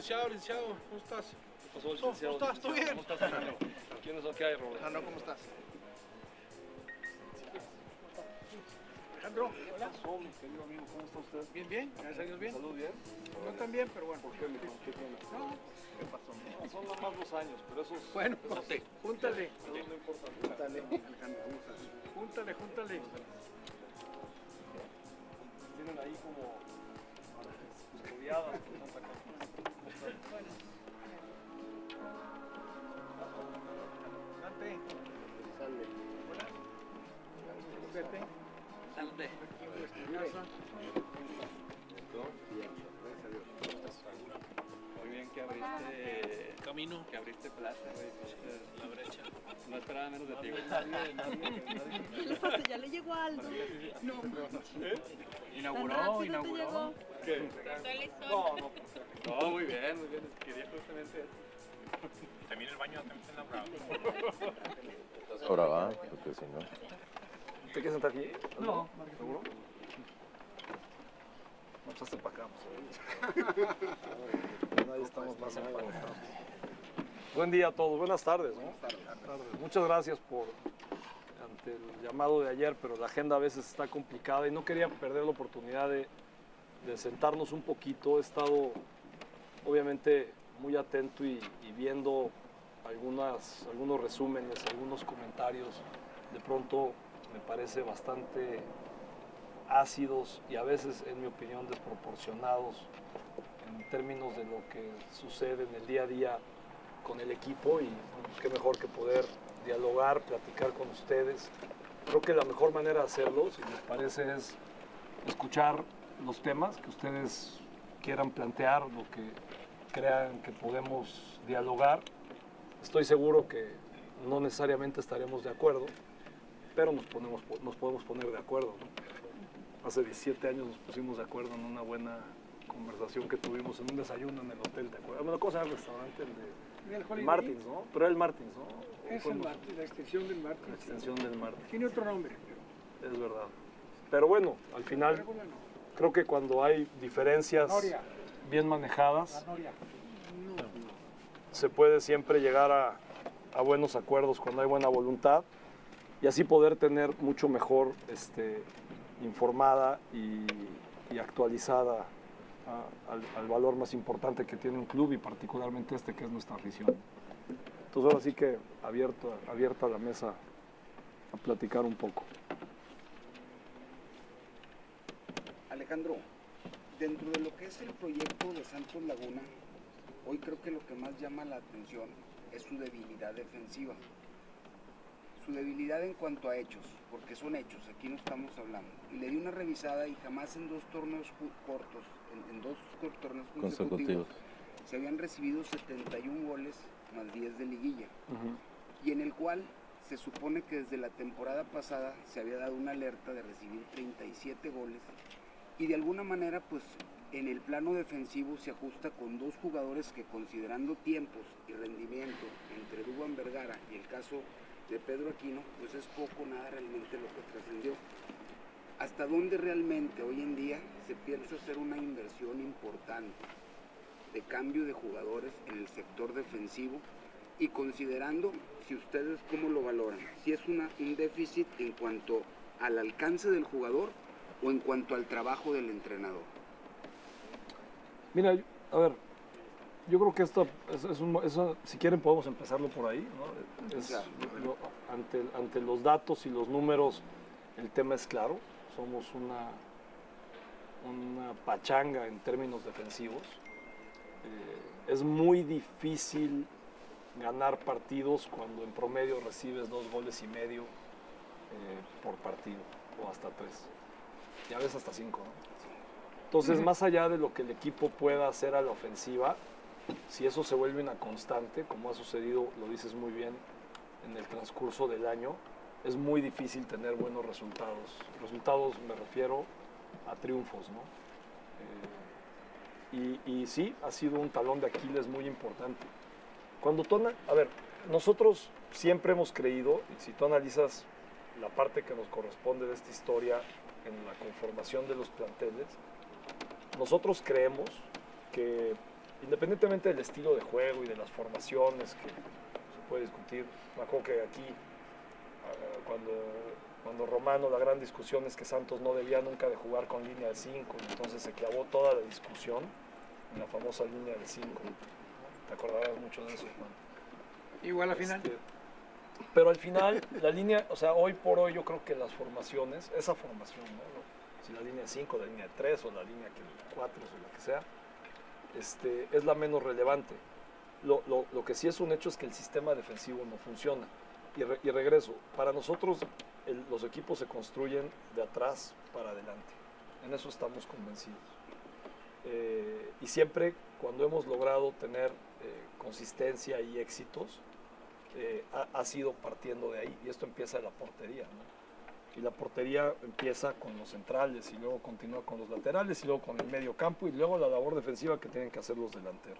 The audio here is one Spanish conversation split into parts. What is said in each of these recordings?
licenciado, licenciado, ¿cómo estás? ¿Qué pasó, licenciado? ¿Cómo estás? ¿Todo bien? ¿Cómo estás, hermano? ¿Quién es? ¿Qué hay, Robles? Ah, no, ¿cómo estás? Alejandro, hola. pasó, mi querido amigo? ¿Cómo está usted? Bien, bien, gracias a Dios, bien. ¿Salud bien? No tan bien, pero bueno. ¿Por qué, mijo? ¿Qué tiene? No, ¿qué pasó? No, son nada más dos años, pero esos... Bueno, esos, pues, júntale. esos no importan. Júntale, Alejandro, ¿cómo estás? Júntale, júntale. Tienen ahí como custodiadas con tanta cosa. ¿Cómo están? Date. Hola. Vete. Salve. Muy bien que abriste Camino. que abriste plaza, güey. La brecha. No esperaba menos de ti. güey. Ya le llegó Aldo. No, Inauguró, te inauguró. llegó. ¿Qué? No, no, No, muy bien, muy bien. Quería justamente eso. También el baño también está enamorado. Ahora va, porque si no. ¿Te quieres sentar aquí? No. ¿Seguro? No, echaste para acá. pues. Ahí estamos más. Buen día a todos, buenas tardes. ¿no? tardes. Muchas gracias por ante el llamado de ayer, pero la agenda a veces está complicada y no quería perder la oportunidad de, de sentarnos un poquito. He estado obviamente muy atento y, y viendo algunas, algunos resúmenes, algunos comentarios. De pronto me parece bastante ácidos y a veces, en mi opinión, desproporcionados en términos de lo que sucede en el día a día con el equipo y pues, qué mejor que poder dialogar, platicar con ustedes. Creo que la mejor manera de hacerlo, si les parece, es escuchar los temas que ustedes quieran plantear, lo que crean que podemos dialogar. Estoy seguro que no necesariamente estaremos de acuerdo, pero nos, nos podemos poner de acuerdo. ¿no? Hace 17 años nos pusimos de acuerdo en una buena conversación que tuvimos en un desayuno en el hotel, ¿te acuerdas? Bueno, ¿cómo se llama el restaurante? El de El Holiday Martins, ¿no? Pero era el Martins, ¿no? Es el Martín, la extensión del La Martín. extensión del Martins, Tiene otro nombre, pero. es verdad. Pero bueno, al final creo que cuando hay diferencias bien manejadas, La se puede siempre llegar a, a buenos acuerdos cuando hay buena voluntad y así poder tener mucho mejor este, informada y, actualizada a- al, al valor más importante que tiene un club y particularmente este que es nuestra afición. Entonces ahora sí que abierta la mesa a platicar un poco. Alejandro, dentro de lo que es el proyecto de Santos Laguna, hoy creo que lo que más llama la atención es su debilidad defensiva. Su debilidad en cuanto a hechos, porque son hechos, aquí no estamos hablando. Y le di una revisada y jamás en dos torneos cortos, en, en dos torneos consecutivos, Consecutivos. se habían recibido 71 goles más 10 de liguilla y en el cual se supone que desde la temporada pasada se había dado una alerta de recibir 37 goles y de alguna manera pues en el plano defensivo se ajusta con dos jugadores que considerando tiempos y rendimiento entre Duban Vergara y el caso de Pedro Aquino pues es poco nada realmente lo que trascendió. ¿Hasta dónde realmente hoy en día se piensa hacer una inversión importante de cambio de jugadores en el sector defensivo y considerando si ustedes cómo lo valoran, si es una, un déficit en cuanto al alcance del jugador o en cuanto al trabajo del entrenador. Mira, a ver, yo creo que esto, es, es un- eso, si quieren podemos empezarlo por ahí. ¿no? Es- Claro. lo- ante, ante los datos y los números, el tema es claro. Somos una, una pachanga en términos defensivos. Eh, es muy difícil ganar partidos cuando en promedio recibes dos goles y medio eh, por partido, o hasta tres. Ya ves hasta cinco, ¿no? Entonces, más allá de lo que el equipo pueda hacer a la ofensiva, si eso se vuelve una constante, como ha sucedido, lo dices muy bien, en el transcurso del año, es muy difícil tener buenos resultados. Resultados me refiero a triunfos, ¿no? Eh, y, y sí, ha sido un talón de Aquiles muy importante. Cuando tú, a ver, nosotros siempre hemos creído, y si tú analizas la parte que nos corresponde de esta historia en la conformación de los planteles, nosotros creemos que independientemente del estilo de juego y de las formaciones que se puede discutir, me acuerdo que aquí, ah, cuando, cuando Romano, la gran discusión es que Santos no debía nunca de jugar con línea de 5, entonces se clavó toda la discusión en la famosa línea de 5. Te acordarás mucho de eso, Juan. Igual al final. Este, pero al final, la línea, o sea, hoy por hoy yo creo que las formaciones, esa formación, ¿no? si la línea 5, la línea 3 o la línea 4 o la que sea, este, es la menos relevante. Lo, lo- lo que sí es un hecho es que el sistema defensivo no funciona. Y, re- y regreso, para nosotros el- los equipos se construyen de atrás para adelante. En eso estamos convencidos. Eh, y siempre cuando hemos logrado tener eh, consistencia y éxitos, eh, ha, ha sido partiendo de ahí. Y esto empieza de la portería. ¿no? Y la portería empieza con los centrales y luego continúa con los laterales y luego con el medio campo y luego la labor defensiva que tienen que hacer los delanteros.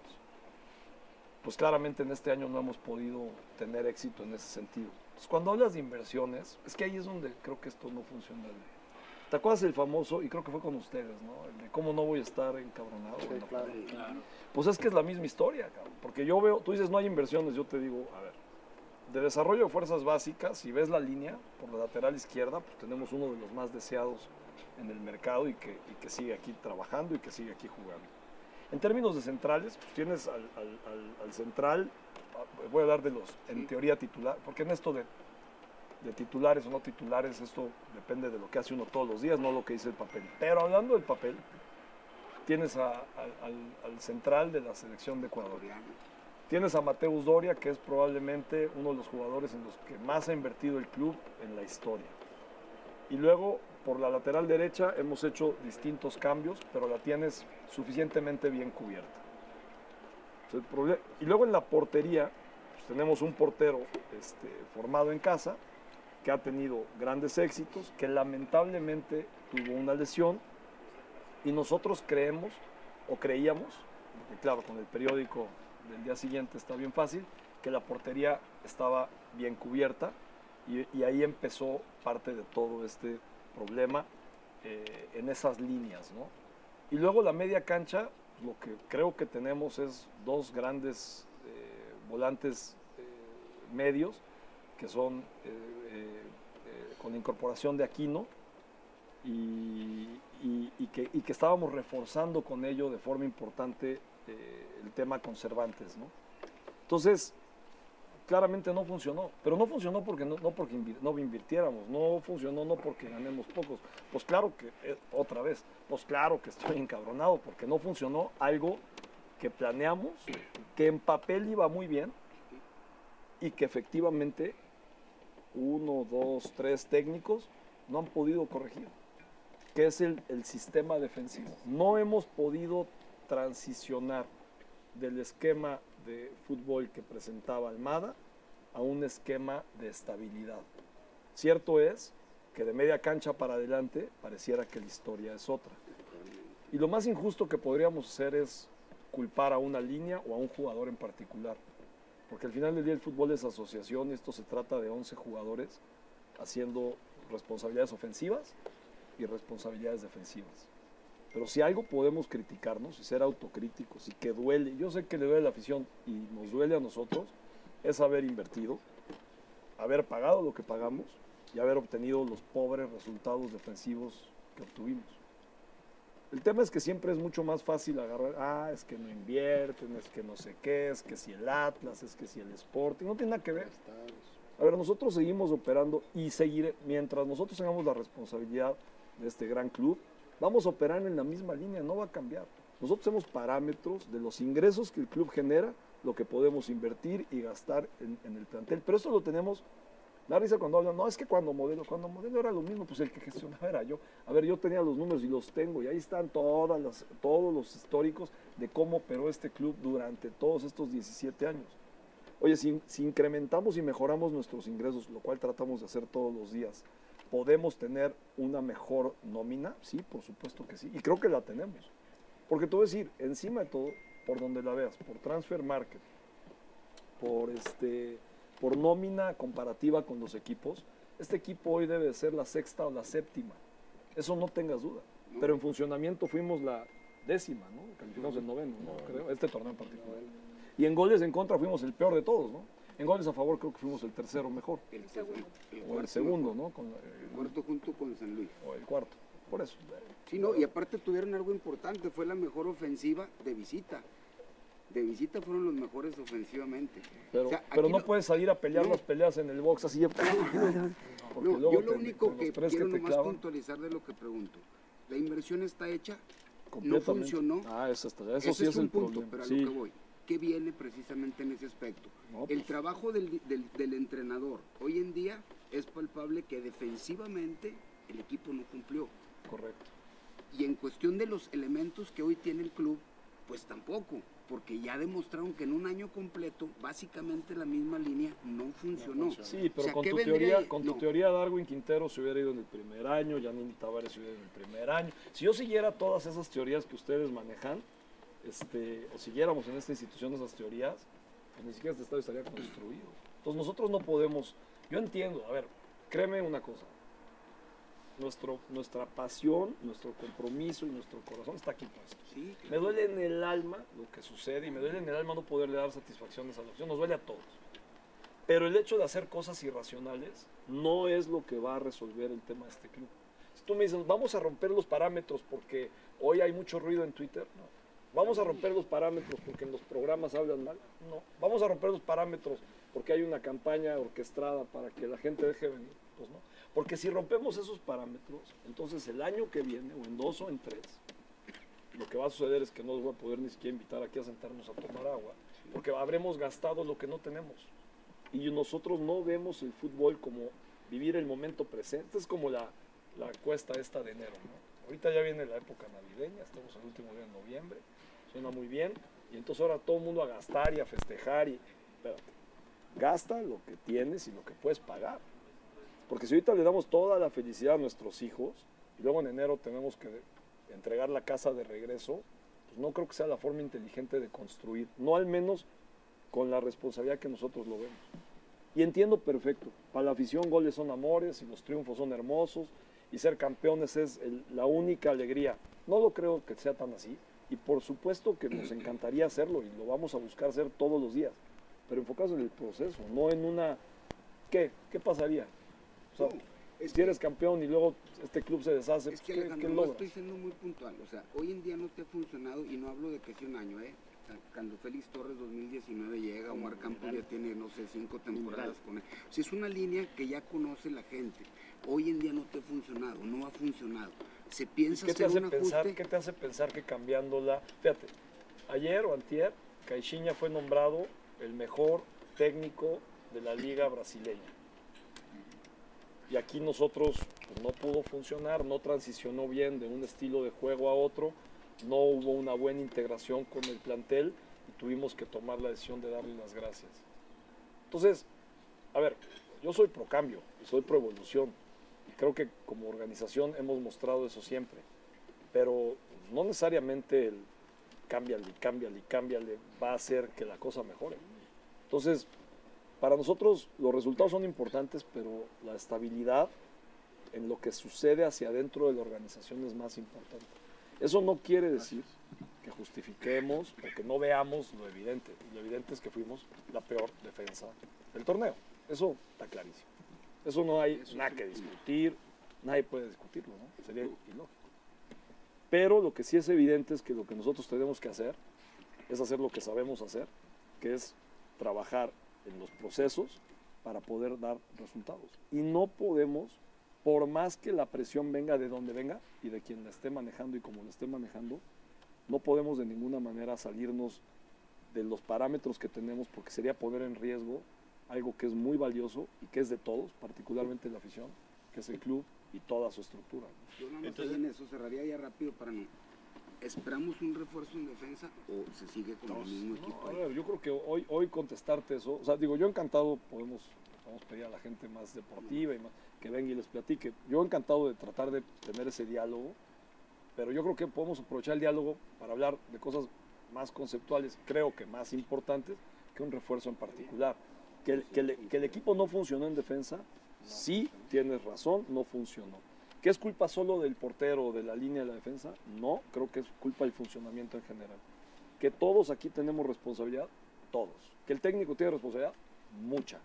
Pues claramente en este año no hemos podido tener éxito en ese sentido. Entonces, cuando hablas de inversiones, es que ahí es donde creo que esto no funciona. bien. ¿Te acuerdas el famoso, y creo que fue con ustedes, ¿no? El de cómo no voy a estar encabronado. Bueno, Pues es que es la misma historia, cabrón. Porque yo veo, tú dices no hay inversiones, yo te digo, a ver, de desarrollo de fuerzas básicas, si ves la línea por la lateral izquierda, pues tenemos uno de los más deseados en el mercado y que, y que sigue aquí trabajando y que sigue aquí jugando. En términos de centrales, pues tienes al, al- al- al central, ah, voy a hablar de los, en teoría titular, porque en esto de, de titulares o no titulares, esto depende de lo que hace uno todos los días, no lo que dice el papel. Pero hablando del papel, tienes a- al- al- al central de la selección de Ecuador. Tienes a Mateus Doria, que es probablemente uno de los jugadores en los que más ha invertido el club en la historia. Y luego, por la lateral derecha, hemos hecho distintos cambios, pero la tienes suficientemente bien cubierta. Y luego en la portería, pues, tenemos un portero este, formado en casa, que ha tenido grandes éxitos, que lamentablemente tuvo una lesión, y nosotros creemos, o creíamos, porque claro, con el periódico del día siguiente está bien fácil, que la portería estaba bien cubierta y, y ahí empezó parte de todo este problema eh, en esas líneas. ¿no? Y luego la media cancha, lo que creo que tenemos es dos grandes eh, volantes eh, medios, que son eh, eh, con la incorporación de Aquino, y, y- y que, y que estábamos reforzando con ello de forma importante eh, el tema conservantes. ¿no? Entonces, claramente no funcionó, pero no funcionó porque no, no porque no invirtiéramos, no funcionó no porque ganemos pocos. Pues claro que, eh, otra vez, pues claro que estoy encabronado porque no funcionó algo que planeamos, que en papel iba muy bien y que efectivamente uno, dos, tres técnicos no han podido corregir, que es el, el sistema defensivo. No hemos podido transicionar del esquema de fútbol que presentaba Almada a un esquema de estabilidad. Cierto es que de media cancha para adelante pareciera que la historia es otra. Y lo más injusto que podríamos hacer es culpar a una línea o a un jugador en particular. Porque al final del día el fútbol es asociación y esto se trata de 11 jugadores haciendo responsabilidades ofensivas y responsabilidades defensivas. Pero si algo podemos criticarnos y ser autocríticos y que duele, yo sé que le duele la afición y nos duele a nosotros, es haber invertido, haber pagado lo que pagamos y haber obtenido los pobres resultados defensivos que obtuvimos. El tema es que siempre es mucho más fácil agarrar, ah, es que no invierten, es que no sé qué, es que si el Atlas, es que si el Sporting, no tiene nada que ver. A ver, nosotros seguimos operando y seguiré, mientras nosotros tengamos la responsabilidad de este gran club, vamos a operar en la misma línea, no va a cambiar. Nosotros tenemos parámetros de los ingresos que el club genera, lo que podemos invertir y gastar en, el plantel, pero eso lo tenemos Da risa cuando hablan, no, es que cuando modelo, cuando modelo era lo mismo, pues el que gestionaba era yo. A ver, yo tenía los números y los tengo, y ahí están todos los históricos de cómo operó este club durante todos estos 17 años. Oye, si, si incrementamos y mejoramos nuestros ingresos, lo cual tratamos de hacer todos los días, ¿podemos tener una mejor nómina? Sí, por supuesto que sí, y creo que la tenemos. Porque te voy a decir, encima de todo, por donde la veas, por transfer market, por este por nómina comparativa con los equipos, este equipo hoy debe ser la sexta o la séptima. Eso no tengas duda. Pero en funcionamiento fuimos la décima, ¿no? Calificamos el noveno, ¿no? Creo, este torneo en particular. Y en goles en contra fuimos el peor de todos, ¿no? En goles a favor creo que fuimos el tercero mejor. El segundo. El O el segundo. ¿no? Con, El eh, cuarto junto con San Luis. o el cuarto. Por eso. Sí, no, y aparte tuvieron algo importante, fue la mejor ofensiva de visita. De visita fueron los mejores ofensivamente. Pero, O sea, pero no puedes salir a pelear No. las peleas en el box así. Porque No, luego yo lo te- único que quiero te nomás clavan, puntualizar de lo que pregunto. La inversión está hecha, no funcionó. Ah, eso, está, eso Ese sí es, es, un el punto, problema. pero a Sí. lo que voy. ¿Qué viene precisamente en ese aspecto? No, El pues, trabajo del, del- del entrenador hoy en día es palpable que defensivamente el equipo no cumplió. correcto. Y en cuestión de los elementos que hoy tiene el club, pues tampoco, porque ya demostraron que en un año completo, básicamente la misma línea no funcionó. Sí, pero O sea, con, ¿qué tu teoría, con No. tu teoría Darwin Quintero se hubiera ido en el primer año, Janine Tavares se hubiera ido en el primer año. Si yo siguiera todas esas teorías que ustedes manejan, este, o siguiéramos en esta institución esas teorías, pues ni siquiera este estadio estaría construido. Entonces nosotros no podemos, yo entiendo, a ver, créeme una cosa, nuestro, nuestra pasión, nuestro compromiso y nuestro corazón está aquí puesto. Sí, Me duele en el alma lo que sucede y me duele en el alma no poderle dar satisfacciones a la opción, nos duele a todos. Pero el hecho de hacer cosas irracionales no es lo que va a resolver el tema de este club. Si tú me dices, vamos a romper los parámetros porque hoy hay mucho ruido en Twitter, no. Vamos a romper los parámetros porque en los programas hablan mal, no. Vamos a romper los parámetros porque hay una campaña orquestada para que la gente deje venir, pues no. Porque si rompemos esos parámetros, entonces el año que viene, o en dos o en tres, lo que va a suceder es que no nos va a poder ni siquiera invitar aquí a sentarnos a tomar agua, porque habremos gastado lo que no tenemos. Y nosotros no vemos el fútbol como vivir el momento presente, es como la, la cuesta esta de enero. ¿no? Ahorita ya viene la época navideña, estamos el último día de noviembre, suena muy bien, y entonces ahora todo el mundo a gastar y a festejar, y espérate, gasta lo que tienes y lo que puedes pagar. Porque si ahorita le damos toda la felicidad a nuestros hijos, y luego en enero tenemos que entregar la casa de regreso, pues no creo que sea la forma inteligente de construir, no al menos con la responsabilidad que nosotros lo vemos. Y entiendo perfecto, para la afición goles son amores y los triunfos son hermosos y ser campeones es la única alegría. No lo creo que sea tan así y por supuesto que nos encantaría hacerlo y lo vamos a buscar hacer todos los días, pero enfocados en el proceso, no en una... ¿Qué? ¿Qué pasaría? O sea, No, es si eres campeón y luego este club se deshace, Es que ¿qué, Alejandro, qué no logras? estoy siendo muy puntual. O sea, hoy en día no te ha funcionado y no hablo de que sea un año, ¿eh? Cuando Félix Torres 2019 llega, Omar Campos ya tiene, no sé, cinco temporadas con él. O sea, es una línea que ya conoce la gente. Hoy en día no te ha funcionado, no ha funcionado. Se ¿Y piensa ¿Qué te hacer hace un pensar? ajuste. ¿Qué te hace pensar que cambiándola? Fíjate, ayer o antier, Caixinha fue nombrado el mejor técnico de la liga brasileña. Y aquí nosotros pues, no pudo funcionar, no transicionó bien de un estilo de juego a otro, no hubo una buena integración con el plantel y tuvimos que tomar la decisión de darle las gracias. Entonces, a ver, yo soy pro cambio soy pro evolución. Creo que como organización hemos mostrado eso siempre. Pero no necesariamente el cámbiale, cámbiale, cámbiale va a hacer que la cosa mejore. Entonces, para nosotros los resultados son importantes, pero la estabilidad en lo que sucede hacia adentro de la organización es más importante. Eso no quiere decir que justifiquemos o que no veamos lo evidente. Lo evidente es que fuimos la peor defensa del torneo. Eso está clarísimo. Eso no hay nada que discutir, nadie puede discutirlo, ¿no? Sería ilógico. Pero lo que sí es evidente es que lo que nosotros tenemos que hacer es hacer lo que sabemos hacer, que es trabajar en los procesos para poder dar resultados. Y no podemos, por más que la presión venga de donde venga y de quien la esté manejando y como la esté manejando, no podemos de ninguna manera salirnos de los parámetros que tenemos porque sería poner en riesgo algo que es muy valioso y que es de todos, particularmente la afición, que es el club y toda su estructura. ¿no? Yo nada más Entonces- en eso cerraría ya rápido para no. ¿Esperamos un refuerzo en defensa o se sigue con el mismo equipo? No, a ahí? ver, yo creo que hoy, hoy contestarte eso, o sea, digo, yo encantado podemos, vamos a pedir a la gente más deportiva y más, que venga y les platique. Yo encantado de tratar de tener ese diálogo, pero yo creo que podemos aprovechar el diálogo para hablar de cosas más conceptuales, creo que más importantes que un refuerzo en particular. Que el, equipo no funcionó en defensa, sí tienes razón, no funcionó. ¿Que es culpa solo del portero o de la línea de la defensa? No, creo que es culpa del funcionamiento en general. Que todos aquí tenemos responsabilidad, todos. Que el técnico tiene responsabilidad, mucha.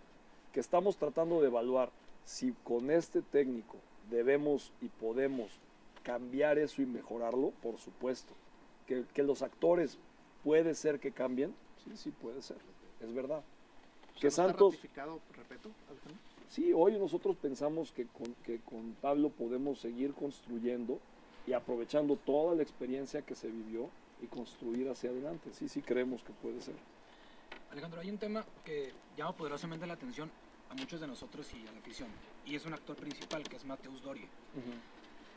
Que estamos tratando de evaluar si con este técnico debemos y podemos cambiar eso y mejorarlo, por supuesto. Que, que los actores puede ser que cambien, sí, sí puede ser, es verdad. Que Santos, Alejandro? Sí, hoy nosotros pensamos que con, que con Pablo podemos seguir construyendo y aprovechando toda la experiencia que se vivió y construir hacia adelante. Sí, sí creemos que puede ser. Alejandro, hay un tema que llama poderosamente la atención a muchos de nosotros y a la afición, y es un actor principal, que es Mateus Doria.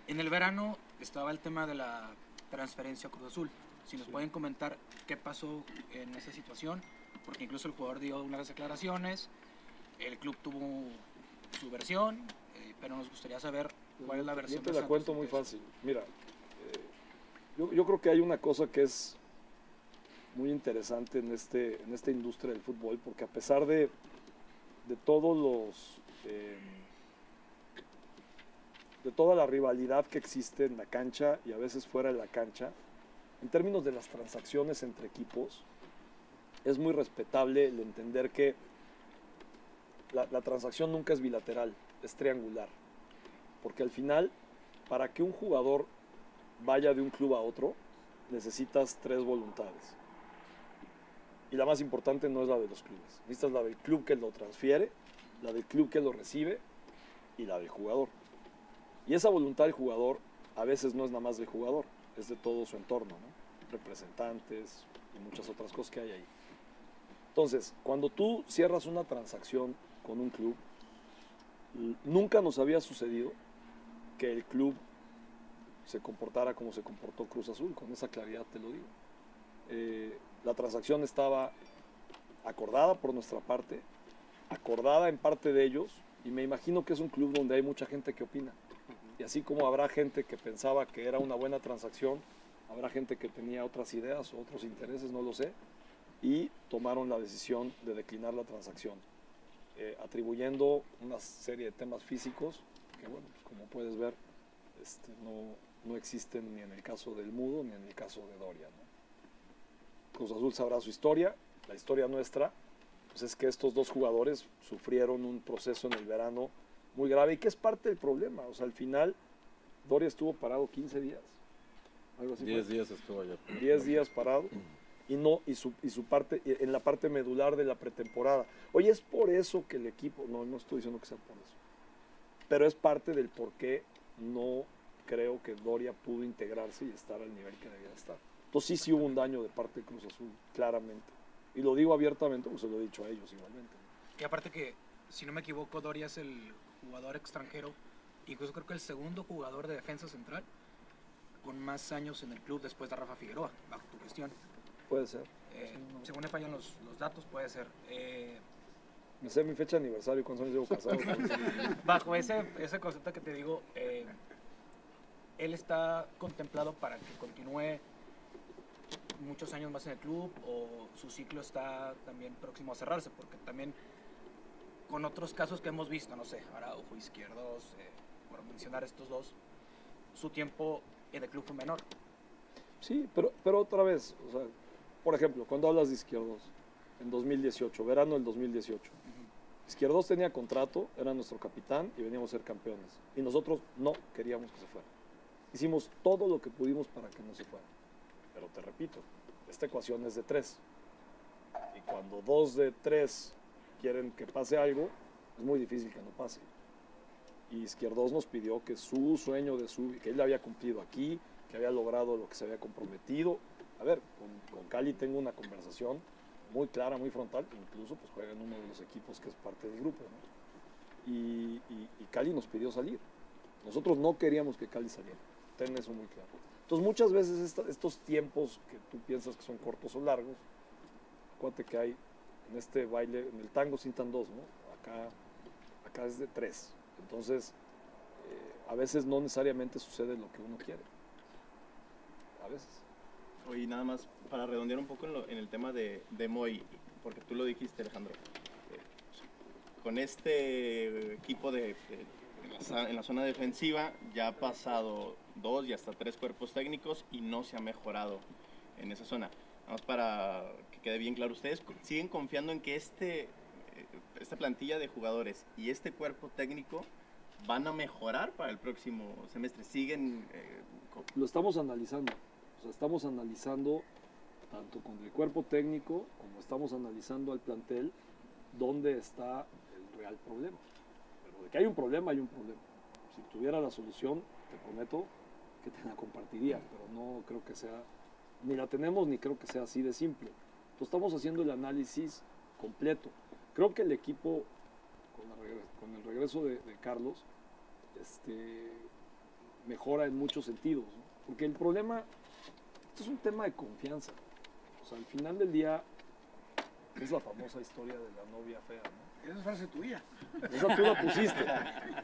En el verano estaba el tema de la transferencia a Cruz Azul. Si nos pueden comentar qué pasó en esa situación, porque incluso el jugador dio unas declaraciones, el club tuvo su versión, eh, pero nos gustaría saber cuál es la versión. Yo te la cuento muy fácil. Mira, eh, yo, yo creo que hay una cosa que es muy interesante en, este, en esta industria del fútbol, porque a pesar de, de todos los... eh, de toda la rivalidad que existe en la cancha y a veces fuera de la cancha, en términos de las transacciones entre equipos, es muy respetable el entender que la, transacción nunca es bilateral, es triangular. Porque al final, para que un jugador vaya de un club a otro, necesitas tres voluntades. Y la más importante no es la de los clubes. Necesitas la del club que lo transfiere, la del club que lo recibe y la del jugador. Y esa voluntad del jugador a veces no es nada más del jugador, es de todo su entorno, ¿no? representantes y muchas otras cosas que hay ahí. Entonces, cuando tú cierras una transacción con un club, nunca nos había sucedido que el club se comportara como se comportó Cruz Azul, con esa claridad te lo digo. Eh, la transacción estaba acordada por nuestra parte, acordada en parte de ellos, y me imagino que es un club donde hay mucha gente que opina. Y así como habrá gente que pensaba que era una buena transacción, habrá gente que tenía otras ideas o otros intereses, no lo sé, y tomaron la decisión de declinar la transacción, eh, atribuyendo una serie de temas físicos que, bueno, pues, como puedes ver, este, no, no existen ni en el caso del Mudo ni en el caso de Doria. ¿no? Cruz Azul sabrá su historia, la historia nuestra, pues es que estos dos jugadores sufrieron un proceso en el verano muy grave y que es parte del problema. O sea, al final, Doria estuvo parado 15 días. Algo así. fue. 10 días estuvo allá. 10 días parado y no y su, y su parte y en la parte medular de la pretemporada. Oye, es por eso que el equipo, no, no estoy diciendo que sea por eso, pero es parte del por qué no creo que Doria pudo integrarse y estar al nivel que debía estar. Entonces sí, sí hubo un daño de parte de Cruz Azul, claramente. Y lo digo abiertamente, pues se lo he dicho a ellos igualmente. Y aparte que, si no me equivoco, Doria es el jugador extranjero, incluso creo que el segundo jugador de defensa central con más años en el club después de Rafa Figueroa, bajo tu gestión. Puede ser. Eh, según me fallan los, los datos, puede ser. Eh, Me sé mi fecha de aniversario, cuántos años llevo casado. bajo ese, ese concepto que te digo, eh, él está contemplado para que continúe muchos años más en el club o su ciclo está también próximo a cerrarse, porque también con otros casos que hemos visto, no sé, Araujo, Izquierdos, eh, por mencionar estos dos, su tiempo en el club fue menor. Sí, pero, pero otra vez, o sea, por ejemplo, cuando hablas de Izquierdos, en 2018, verano del 2018, Izquierdos tenía contrato, era nuestro capitán y veníamos a ser campeones. Y nosotros no queríamos que se fuera. Hicimos todo lo que pudimos para que no se fuera. Pero te repito, esta ecuación es de tres. Y cuando dos de tres quieren que pase algo, es muy difícil que no pase. Y Izquierdos nos pidió que su sueño de su, que él había cumplido aquí, que había logrado lo que se había comprometido. A ver, con, Cali tengo una conversación muy clara, muy frontal, incluso pues juega en uno de los equipos que es parte del grupo. ¿no? Y, Cali nos pidió salir. Nosotros no queríamos que Cali saliera. Ten eso muy claro. Entonces muchas veces estos tiempos que tú piensas que son cortos o largos, acuérdate que hay en este baile, en el tango cintan dos, ¿no? Acá, acá es de tres. Entonces, eh, a veces no necesariamente sucede lo que uno quiere. A veces. Oye, nada más para redondear un poco en, lo- en el tema de, de Moy, porque tú lo dijiste, Alejandro. eh, con este equipo de, en la, zona defensiva ya ha pasado dos y hasta tres cuerpos técnicos y no se ha mejorado en esa zona. Vamos para que quede bien claro, ¿ustedes siguen confiando en que este, eh, esta plantilla de jugadores y este cuerpo técnico van a mejorar para el próximo semestre? ¿Siguen eh, Lo estamos analizando. Estamos analizando tanto con el cuerpo técnico como estamos analizando al plantel dónde está el real problema. Pero de que hay un problema, hay un problema. Si tuviera la solución, te prometo que te la compartiría, pero no creo que sea, ni la tenemos ni creo que sea así de simple. Entonces estamos haciendo el análisis completo. Creo que el equipo, con, el regreso de, Carlos, este, mejora en muchos sentidos. Porque el problema, esto es un tema de confianza. O sea, al final del día, es la famosa historia de la novia fea, ¿no? Esa es frase tuya. Esa tú la pusiste,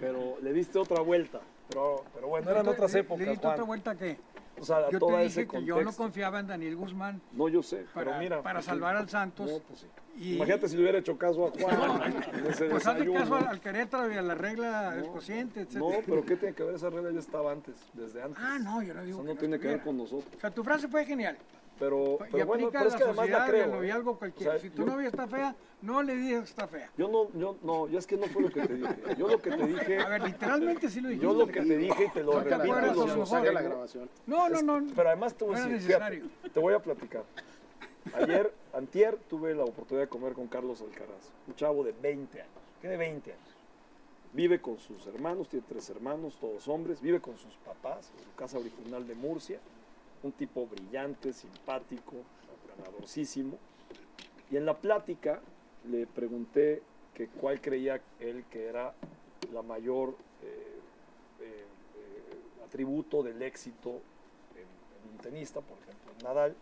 pero le diste otra vuelta. Pero, pero bueno, eran otras ¿Le- épocas, ¿Le diste otra vuelta qué? O sea, a Yo todo te ese dije que yo no confiaba en Daniel Guzmán No, yo sé, para, pero mira. para salvar al Santos. no, pues sí. Y- Imagínate si le hubiera hecho caso a Juan. Pues hazle caso al, al Querétaro y a la regla del No, cociente, etc. No, pero ¿qué tiene que ver? Esa regla ya estaba antes, desde antes. Ah, no, yo no digo Eso que no tiene que ver con nosotros. O sea, tu frase fue genial. Pero, y pero bueno, aplica pero es la que además la sociedad y creo. noviazgo cualquiera. O sea, si tu yo- novia está fea, no le digas que está fea. Yo no, yo no, ya es que no fue lo que te dije. Yo lo que te dije, A ver, literalmente sí lo dijiste. yo lo que te dije y te lo No te acuerdas, y lo lo. No, no, no. Pero además te voy no a decir, te voy a platicar. Ayer, antier, tuve la oportunidad de comer con Carlos Alcaraz, un chavo de 20 años, que de 20 años. Vive con sus hermanos, tiene tres hermanos, todos hombres, vive con sus papás, en su casa original de Murcia, un tipo brillante, simpático, ganadorcísimo. Y en la plática le pregunté que cuál creía él que era la mayor eh, eh, eh, atributo del éxito en, en un tenista, por ejemplo, en Nadal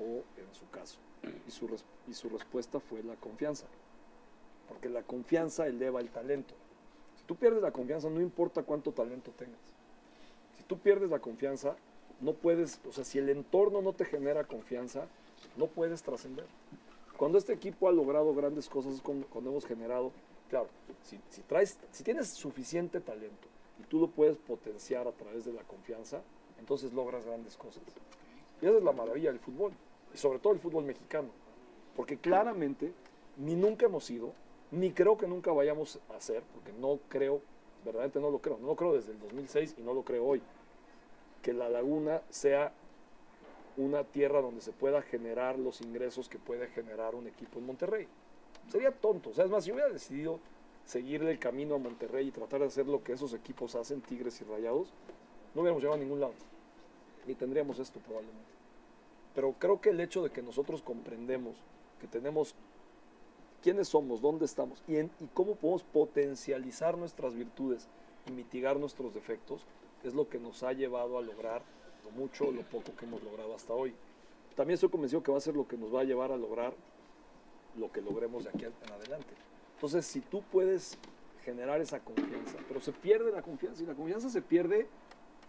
o en su caso. Y su, y su respuesta fue la confianza, porque la confianza eleva el talento. Si tú pierdes la confianza, no importa cuánto talento tengas. Si tú pierdes la confianza, no puedes, o sea, si el entorno no te genera confianza, no puedes trascender. Cuando este equipo ha logrado grandes cosas es cuando, cuando hemos generado, claro, si, si traes, si tienes suficiente talento y tú lo puedes potenciar a través de la confianza, entonces logras grandes cosas. Y esa es la maravilla del fútbol, sobre todo el fútbol mexicano, porque claramente ni nunca hemos sido, ni creo que nunca vayamos a ser, porque no creo, verdaderamente no lo creo, no lo creo desde el 2006 y no lo creo hoy, que la laguna sea una tierra donde se pueda generar los ingresos que puede generar un equipo en Monterrey. Sería tonto. O sea, es más, si hubiera decidido seguirle el camino a Monterrey y tratar de hacer lo que esos equipos hacen, Tigres y Rayados, no hubiéramos llegado a ningún lado. Ni tendríamos esto probablemente. Pero creo que el hecho de que nosotros comprendemos que tenemos quiénes somos, dónde estamos y, y cómo podemos potencializar nuestras virtudes y mitigar nuestros defectos es lo que nos ha llevado a lograr lo mucho o lo poco que hemos logrado hasta hoy. También estoy convencido que va a ser lo que nos va a llevar a lograr lo que logremos de aquí en adelante. Entonces, si tú puedes generar esa confianza, pero se pierde la confianza y la confianza se pierde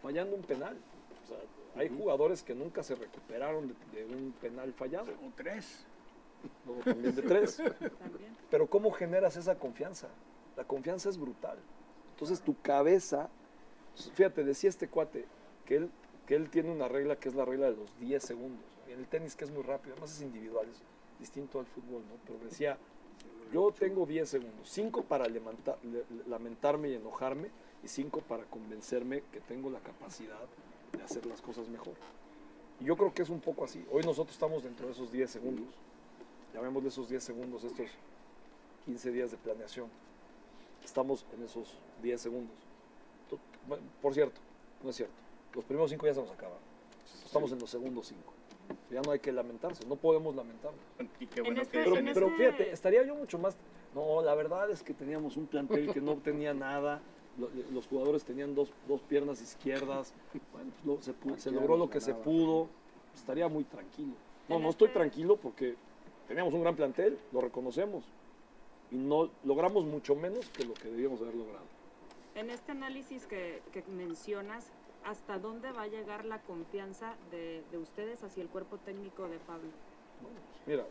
fallando un penal. O sea, hay jugadores que nunca se recuperaron de, de un penal fallado, O tres. luego también de tres. También. Pero ¿cómo generas esa confianza? La confianza es brutal. Entonces tu cabeza, fíjate, decía este cuate que él, que él tiene una regla que es la regla de los 10 segundos. En el tenis que es muy rápido, además es individual, es distinto al fútbol, ¿no? Pero decía, yo tengo 10 segundos, 5 para lamentarme y enojarme y 5 para convencerme que tengo la capacidad de hacer las cosas mejor. Y yo creo que es un poco así. Hoy nosotros estamos dentro de esos 10 segundos. Llamémosle esos 10 segundos, estos 15 días de planeación. Estamos en esos 10 segundos. Por cierto, no es cierto. Los primeros 5 ya se nos acabaron. Estamos en los segundos 5. Ya no hay que lamentarse, no podemos lamentarnos. Y qué bueno este- que Pero, en pero este- fíjate, estaría yo mucho más. No, la verdad es que teníamos un plantel que no tenía nada. Lo- Los jugadores tenían dos, dos piernas izquierdas. Bueno, pues lo- se, logró lo que se pudo. Estaría muy tranquilo. No, no estoy tranquilo porque teníamos un gran plantel, lo reconocemos. Y no logramos mucho menos que lo que debíamos haber logrado. En este análisis que, que mencionas, ¿hasta dónde va a llegar la confianza de, de ustedes hacia el cuerpo técnico de Pablo? Bueno, pues mira,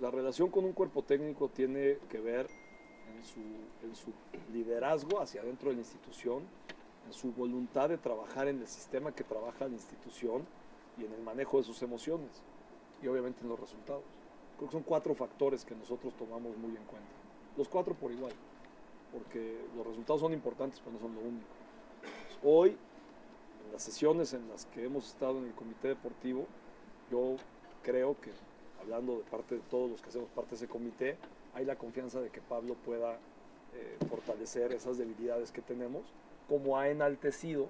la relación con un cuerpo técnico tiene que ver en su, en su liderazgo hacia adentro de la institución, en su voluntad de trabajar en el sistema que trabaja la institución y en el manejo de sus emociones y obviamente en los resultados. Creo que son cuatro factores que nosotros tomamos muy en cuenta. Los cuatro por igual, porque los resultados son importantes, pero no son lo único. Hoy, en las sesiones en las que hemos estado en el comité deportivo, yo creo que, hablando de parte de todos los que hacemos parte de ese comité, hay la confianza de que Pablo pueda eh, fortalecer esas debilidades que tenemos, como ha enaltecido,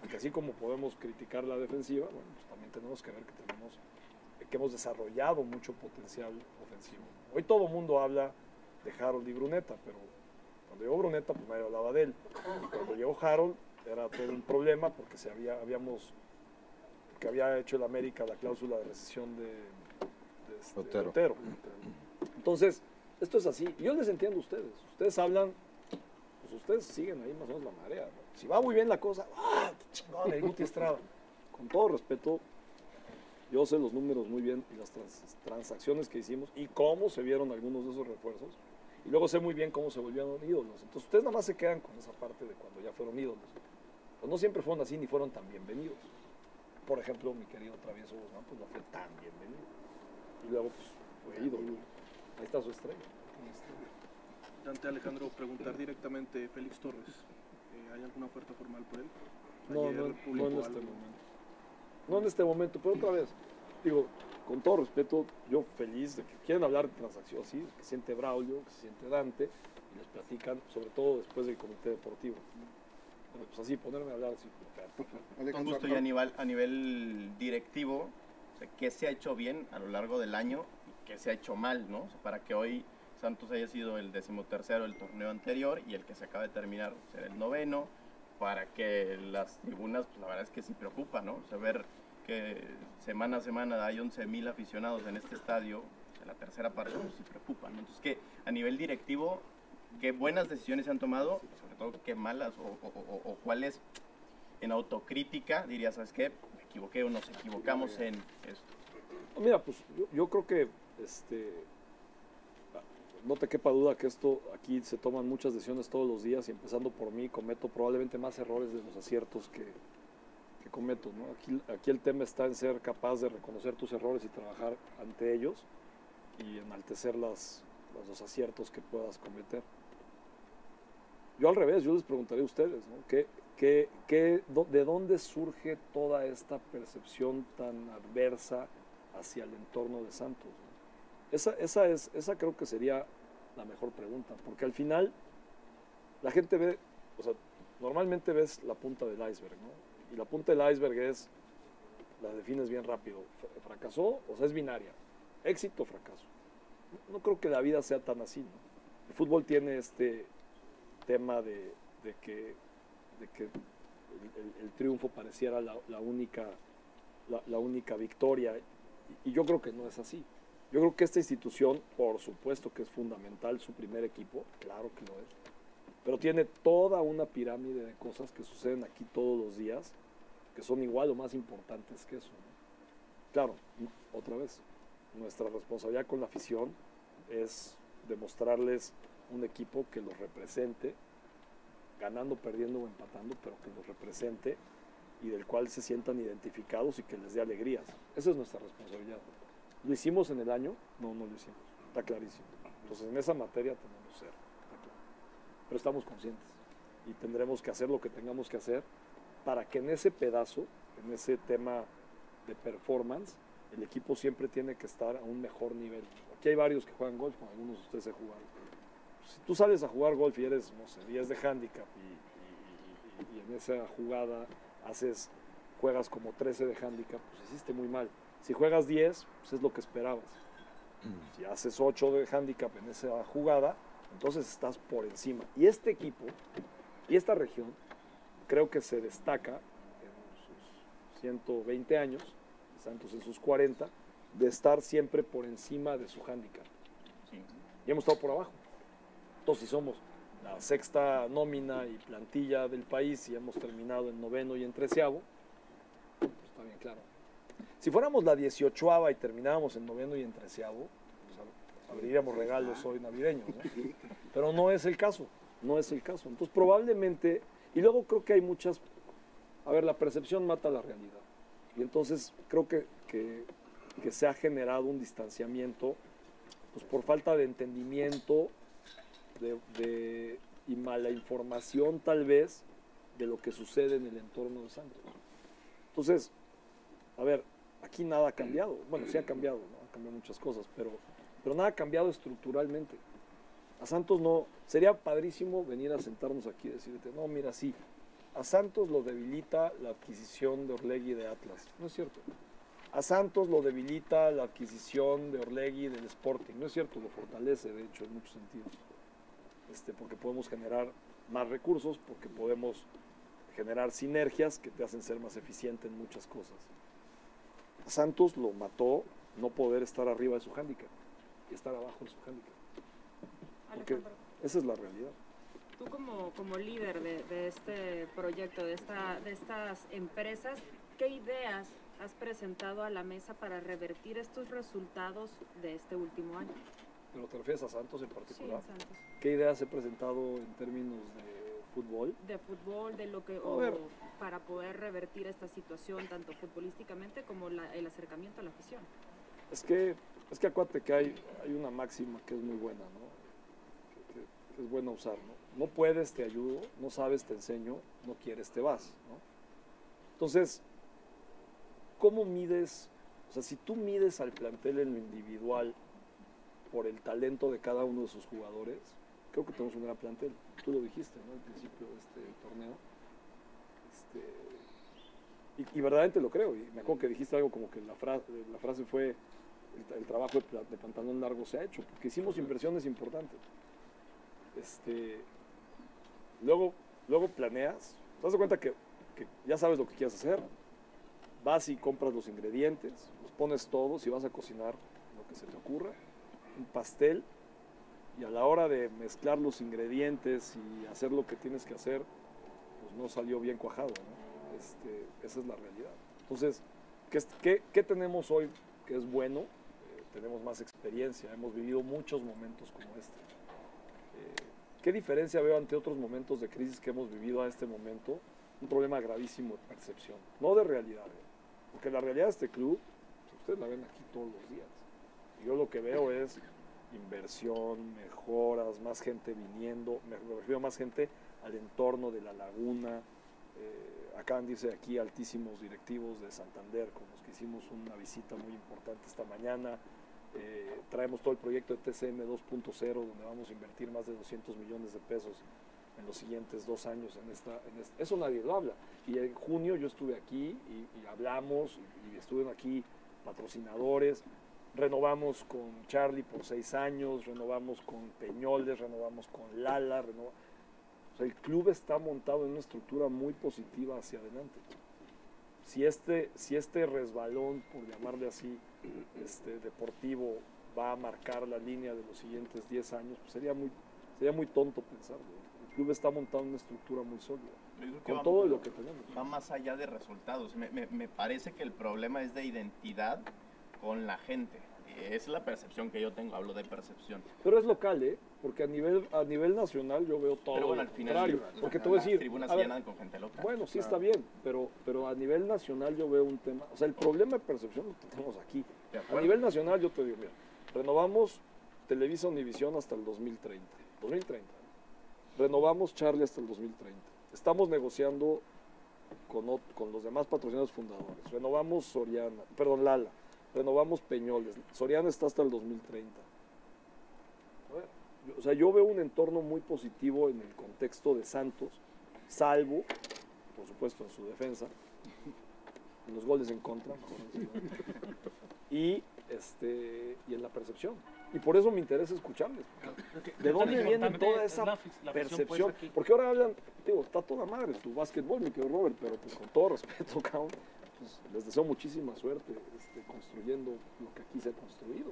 porque así como podemos criticar la defensiva, bueno, pues también tenemos que ver que tenemos que hemos desarrollado mucho potencial ofensivo. Hoy todo el mundo habla de Harold y Bruneta, pero cuando llegó Bruneta, pues nadie hablaba de él. Y cuando llegó Harold, era todo un problema porque se había, habíamos, que había hecho el América la cláusula de recesión de, de este, Otero. Otero. Entonces, esto es así. Yo les entiendo a ustedes. Ustedes hablan, pues ustedes siguen ahí más o menos la marea. Si va muy bien la cosa, ¡ah, qué chingón! El Guti Estrada. Con todo respeto, yo sé los números muy bien y las trans- transacciones que hicimos y cómo se vieron algunos de esos refuerzos. Y luego sé muy bien cómo se volvieron ídolos. Entonces ustedes nada más se quedan con esa parte de cuando ya fueron ídolos. Pues no siempre fueron así ni fueron tan bienvenidos. Por ejemplo, mi querido Travieso Guzmán, pues no fue tan bienvenido. Y luego pues fue ídolo. Ahí está su estrella. Dante Alejandro, preguntar directamente, Félix Torres, eh, ¿hay alguna oferta formal por él? No, no, no en este algo. momento. No en este momento, pero otra vez, digo, con todo respeto, yo feliz de que quieren hablar de transacción, sí, que se siente Braulio, que se siente Dante, y les platican, sobre todo después del comité deportivo. Pero pues así, ponerme a hablar así. Con gusto y a nivel, a nivel directivo, o sea, ¿qué se ha hecho bien a lo largo del año y qué se ha hecho mal, ¿no? O para que hoy Santos haya sido el decimotercero del torneo anterior y el que se acaba de terminar ser el noveno, para que las tribunas, pues la verdad es que sí preocupa, ¿no? O que semana a semana hay 11.000 aficionados en este estadio, o sea, la tercera parte, pues sí preocupa, ¿no? Entonces, que a nivel directivo, qué buenas decisiones se han tomado, sobre todo qué malas o, o- o- o cuáles en autocrítica dirías, ¿sabes qué? Me equivoqué o nos equivocamos en esto. Mira, pues yo creo que este, no te quepa duda que esto aquí se toman muchas decisiones todos los días y empezando por mí cometo probablemente más errores de los aciertos que, cometo. Aquí, el tema está en ser capaz de reconocer tus errores y trabajar ante ellos y enaltecer las, los aciertos que puedas cometer. Yo al revés, yo les preguntaría a ustedes, ¿no? ¿Qué, qué, qué, ¿de dónde surge toda esta percepción tan adversa hacia el entorno de Santos? Esa, esa, es, esa creo que sería la mejor pregunta, porque al final la gente ve, o sea, normalmente ves la punta del iceberg, ¿no? Y la punta del iceberg es, la defines bien rápido, fracasó, o sea, es binaria, éxito o fracaso. No, creo que la vida sea tan así, ¿no? El fútbol tiene este tema de, de que, de que el, triunfo pareciera la, única, la, única victoria, y yo creo que no es así. Yo creo que esta institución, por supuesto que es fundamental su primer equipo, claro que lo es, pero tiene toda una pirámide de cosas que suceden aquí todos los días, que son igual o más importantes que eso. Claro, otra vez, nuestra responsabilidad con la afición es demostrarles un equipo que los represente, ganando, perdiendo o empatando, pero que los represente y del cual se sientan identificados y que les dé alegrías. Esa es nuestra responsabilidad. ¿Lo hicimos en el año? No, no lo hicimos. Está clarísimo. Entonces, en esa materia tenemos cero. Está claro. Pero estamos conscientes y tendremos que hacer lo que tengamos que hacer para que en ese pedazo, en ese tema de performance, el equipo siempre tiene que estar a un mejor nivel. Aquí hay varios que juegan golf, con algunos de ustedes he jugado. Si tú sales a jugar golf y eres, no sé, 10 de handicap y, y- y- y en esa jugada haces, juegas como 13 de handicap, pues hiciste muy mal. Si juegas 10, pues es lo que esperabas. Si haces 8 de handicap en esa jugada, entonces estás por encima. Y este equipo y esta región creo que se destaca en sus 120 años, Santos en sus 40, de estar siempre por encima de su handicap. Sí. Y hemos estado por abajo. Entonces, si somos la sexta nómina y plantilla del país y hemos terminado en noveno y en treceavo, pues está bien claro. Si fuéramos la 18 y terminábamos en noveno y en treceavo, pues, abriríamos regalos hoy navideños, ¿no? Pero no es el caso, no es el caso. Entonces probablemente, y luego creo que hay muchas, a ver, la percepción mata la realidad. Y entonces creo que, que, que se ha generado un distanciamiento, pues por falta de entendimiento de, de- y mala información tal vez de lo que sucede en el entorno de Santos. Entonces, a ver, aquí nada ha cambiado. Bueno, sí ha cambiado, ¿no? Han cambiado muchas cosas, pero, pero nada ha cambiado estructuralmente. A Santos no, sería padrísimo venir a sentarnos aquí y decirte, no, mira, sí, a Santos lo debilita la adquisición de Orlegui de Atlas. No es cierto. A Santos lo debilita la adquisición de Orlegui del Sporting. No es cierto, lo fortalece, de hecho, en muchos sentidos. Este, porque podemos generar más recursos, porque podemos generar sinergias que te hacen ser más eficiente en muchas cosas. Santos lo mató no poder estar arriba de su handicap y estar abajo de su handicap. Porque esa es la realidad. tú como, como líder de, de este proyecto, de, esta, de estas empresas, ¿qué ideas has presentado a la mesa para revertir estos resultados de este último año? Pero te refieres a Santos en Sí, particular. en Santos. ¿Qué ideas he presentado en términos de fútbol? De fútbol, de lo que... O para poder revertir esta situación, tanto futbolísticamente como la- el acercamiento a la afición. Es que, es que acuérdate que hay, hay una máxima que es muy buena, ¿no? Que, que- es buena usar, ¿no? No puedes, te ayudo, no sabes, te enseño, no quieres, te vas, ¿no? Entonces, ¿cómo mides? O sea, si tú mides al plantel en lo individual por el talento de cada uno de sus jugadores, creo que tenemos un gran plantel. Tú lo dijiste, ¿no? Al principio de este torneo. Este, y, y verdaderamente lo creo. Y me acuerdo que dijiste algo como que la, fra- la frase fue, el, el trabajo de pantalón largo se ha hecho, porque hicimos inversiones importantes. Este, luego, luego planeas, te das cuenta que, que ya sabes lo que quieres hacer, vas y compras los ingredientes, los pones todos y vas a cocinar lo que se te ocurra, un pastel, y a la hora de mezclar los ingredientes y hacer lo que tienes que hacer, pues no salió bien cuajado. ¿no? Este, esa es la realidad. Entonces, ¿qué, qué- qué tenemos hoy que es bueno? Eh, tenemos más experiencia, hemos vivido muchos momentos como este. Eh, ¿Qué diferencia veo ante otros momentos de crisis que hemos vivido a este momento? Un problema gravísimo de percepción, no de realidad. ¿eh? Porque la realidad de este club, pues, ustedes la ven aquí todos los días. Yo lo que veo es inversión, mejoras, más gente viniendo, me refiero a más gente al entorno de la laguna. Eh, de irse aquí altísimos directivos de Santander con los que hicimos una visita muy importante esta mañana. Eh, traemos todo el proyecto de TCM 2.0 donde vamos a invertir más de 200 millones de pesos en los siguientes dos años en esta, en eso nadie lo habla y en junio yo estuve aquí y, y hablamos y, y estuvieron aquí patrocinadores renovamos con Charlie por seis años renovamos con Peñoles renovamos con Lala renova- o sea, el club está montado en una estructura muy positiva hacia adelante si este, si este resbalón, por llamarle así, este, deportivo, va a marcar la línea de los siguientes 10 años, pues sería muy, sería muy tonto pensarlo. El club está montado en una estructura muy sólida, con va- todo lo que tenemos. va más allá de resultados. Me, me- me parece que el problema es de identidad con la gente. Es la percepción que yo tengo, hablo de percepción. Pero es local, ¿eh? Porque a nivel, a nivel nacional yo veo todo Pero bueno, al final contrario. Porque te voy a las tribunas a se ver, llenan con gente loca. Bueno, sí Claro. está bien, pero, pero a nivel nacional yo veo un tema, o sea, el problema de percepción lo tenemos aquí. A nivel nacional yo te digo, mira, renovamos Televisa Univisión hasta el 2030, 2030. Renovamos Charlie hasta el 2030. Estamos negociando con, con los demás patrocinadores fundadores. Renovamos Soriana, perdón, Lala. Renovamos Peñoles. Soriana está hasta el 2030. A ver, yo- o sea, yo veo un entorno muy positivo en el contexto de Santos, salvo, por supuesto, en su defensa, en los goles en contra, y, este, y en la percepción. Y por eso me interesa escucharles. ¿De dónde viene toda esa percepción? Porque ahora hablan, digo, está toda madre tu básquetbol, mi querido Robert, pero pues con todo respeto, cabrón, pues, les deseo muchísima suerte este, construyendo lo que aquí se ha construido.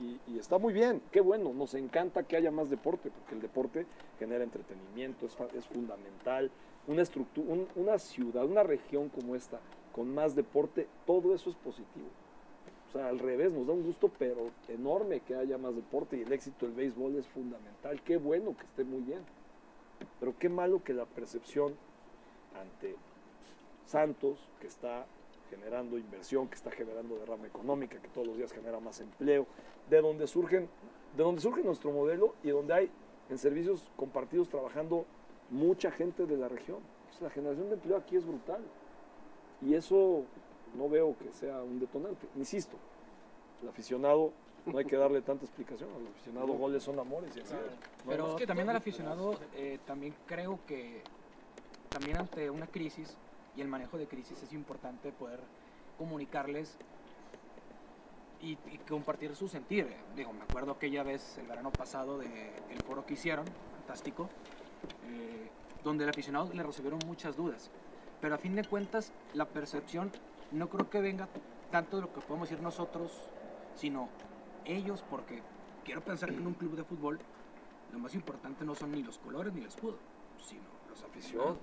Y, está muy bien, qué bueno, nos encanta que haya más deporte, porque el deporte genera entretenimiento, es, es fundamental. Una, estructura, un- una ciudad, una región como esta, con más deporte, todo eso es positivo. O sea, al revés, nos da un gusto, pero enorme que haya más deporte y el éxito del béisbol es fundamental. Qué bueno que esté muy bien. Pero qué malo que la percepción ante Santos, que está generando inversión, que está generando derrama económica, que todos los días genera más empleo, de donde surgen, de donde surge nuestro modelo y donde hay en servicios compartidos trabajando mucha gente de la región. Pues la generación de empleo aquí es brutal. Y eso no veo que sea un detonante. Insisto, el aficionado no hay que darle tanta explicación. Al aficionado goles son amores y así es. No Pero más. también al aficionado, eh, también creo que también ante una crisis y el manejo de crisis es importante poder comunicarles y, compartir su sentir. Digo, me acuerdo aquella vez, el verano pasado, del el foro que hicieron, fantástico, eh, donde el aficionado le recibieron muchas dudas. Pero a fin de cuentas, la percepción no creo que venga tanto de lo que podemos decir nosotros, sino ellos, porque quiero pensar que en un club de fútbol lo más importante no son ni los colores ni el escudo, sino los aficionados.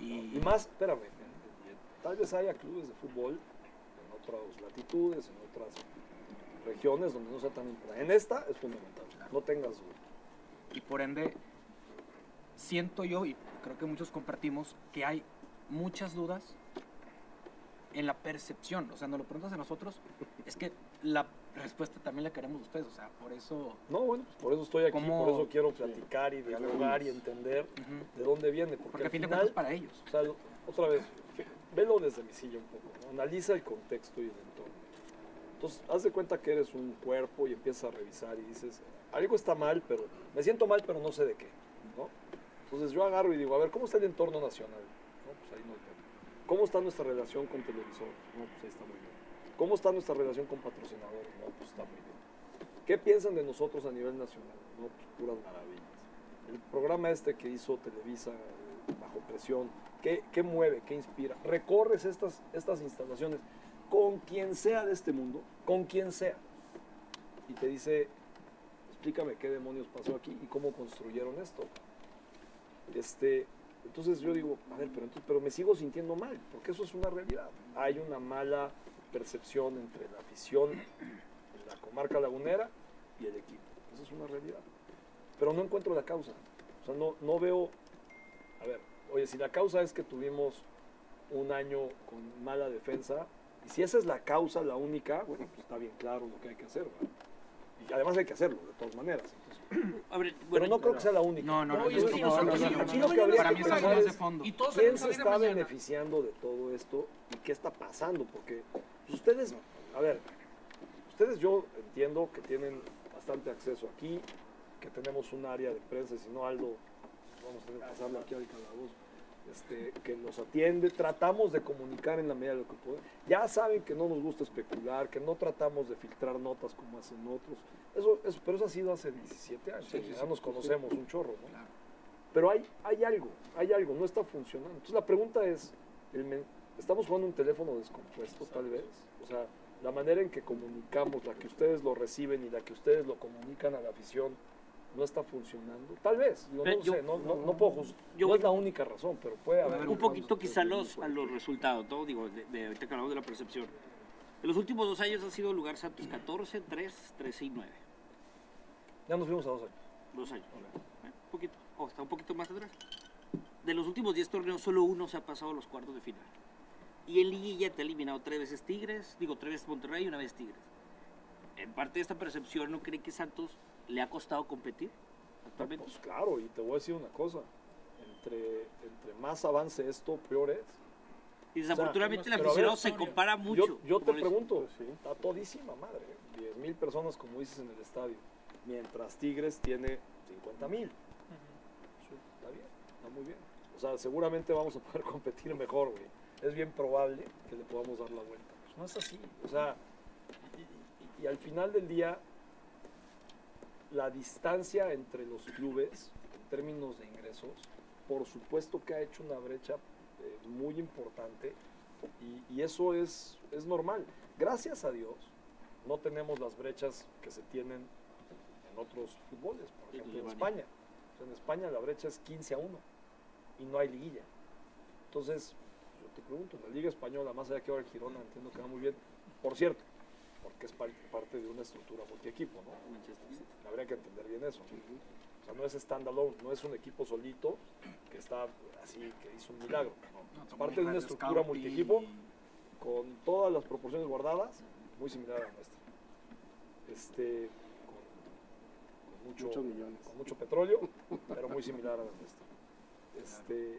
Y, Y más, espérame, tal vez haya clubes de fútbol en otras latitudes, en otras regiones donde no sea tan importante. En esta es fundamental, no tengas duda. y por ende siento yo y creo que muchos compartimos que hay muchas dudas en la percepción, o sea, nos lo preguntas a nosotros, es que la respuesta también la queremos de ustedes, o sea, por eso No, bueno, pues por eso estoy aquí, por eso quiero platicar y dialogar y entender de dónde viene. Porque, al fin de final, cuentas para ellos. o sea, lo- otra vez, velo desde mi silla un poco, ¿no? analiza el contexto y el entorno. Entonces, haz de cuenta que eres un cuerpo y empiezas a revisar y dices, algo está mal, pero me siento mal, pero no sé de qué, ¿no? Entonces yo agarro y digo, a ver, ¿cómo está el entorno nacional? No, pues ahí no hay tema. ¿Cómo está nuestra relación con televisor? No, pues ahí está muy bien. ¿Cómo está nuestra relación con patrocinadores? No, pues está muy bien. ¿Qué piensan de nosotros a nivel nacional? No, pues puras maravillas. El programa este que hizo Televisa eh, bajo presión, ¿qué, qué mueve? ¿Qué inspira? Recorres estas, estas instalaciones con quien sea de este mundo, con quien sea, y te dice, explícame qué demonios pasó aquí y cómo construyeron esto. Este, entonces yo digo, a ver, pero, entonces, pero me sigo sintiendo mal, porque eso es una realidad. Hay una mala percepción entre la afición la comarca lagunera y el equipo. Esa es una realidad. Pero no encuentro la causa. O sea, no, no veo, a ver, oye, si la causa es que tuvimos un año con mala defensa, y si esa es la causa, la única, bueno, pues está bien claro lo que hay que hacer. ¿verdad? Y además hay que hacerlo, de todas maneras. Entonces, A ver, pero no creo que sea la única. No, no, no, yo que para mí es algo pensar más es de fondo. Y todos quién se está mañana. beneficiando de todo esto y qué está pasando. Porque ustedes, a ver, ustedes yo entiendo que tienen bastante acceso aquí, que tenemos un área de prensa, y si no Aldo, vamos a tener que pasarlo aquí al calabozo, este, que nos atiende, tratamos de comunicar en la medida de lo que podemos. Ya saben que no nos gusta especular, que no tratamos de filtrar notas como hacen otros. Eso, eso- pero eso ha sido hace 17 años, ya nos conocemos un chorro, ¿no? Claro. Pero hay, hay algo, hay algo, no está funcionando. Entonces la pregunta es, el ¿estamos jugando un teléfono descompuesto tal vez? O sea, la manera en que comunicamos, la que ustedes lo reciben y la que ustedes lo comunican a la afición, no está funcionando. Tal vez, no Eh, yo- sé, no, no, no puedo juz- yo no es la única razón, pero puede haber. un poquito quizá los, a los resultados, ¿no? Digo, de, de ahorita que hablamos de la percepción. En los últimos dos años ha sido lugar Santos 14, 3, 13 y 9. Ya nos fuimos a dos años. Dos años. Eh, Un poquito, o está un poquito más atrás. De los últimos 10 torneos, solo uno se ha pasado a los cuartos de final. Y en Liguilla te ha eliminado tres veces Tigres, digo, tres veces Monterrey y una vez Tigres. En parte de esta percepción, ¿no cree que Santos le ha costado competir actualmente? Pues claro, y te voy a decir una cosa, entre, entre más avance esto, peor es. Y desafortunadamente el pero a ver, aficionado se compara mucho. Yo, yo te como les- pregunto, está todísima madre, 10 mil personas como dices en el estadio, mientras Tigres tiene 50 mil. Está bien, está muy bien. O sea, seguramente vamos a poder competir mejor, güey. Es bien probable que le podamos dar la vuelta. Pues no es así. O sea, y, y- y al final del día, la distancia entre los clubes en términos de ingresos, por supuesto que ha hecho una brecha eh, muy importante y, y eso es, es normal. Gracias a Dios no tenemos las brechas que se tienen en otros fútboles, por En ejemplo en. España. O sea, en España la brecha es 15 a 1 y no hay liguilla. Entonces, yo te pregunto, la Liga Española, más allá que ahora el Girona, entiendo que va muy bien. Por cierto, porque es par- parte de una estructura multiequipo, ¿no? Manchester City. Habría que entender bien eso. O sea, no es standalone, no es un equipo solito que está así, que hizo un milagro. ¿no? Es parte de una estructura multiequipo con todas las proporciones guardadas, muy similar a la nuestra. Este, con, con mucho, Muchos millones. con mucho petróleo, pero muy similar a la nuestra. Este,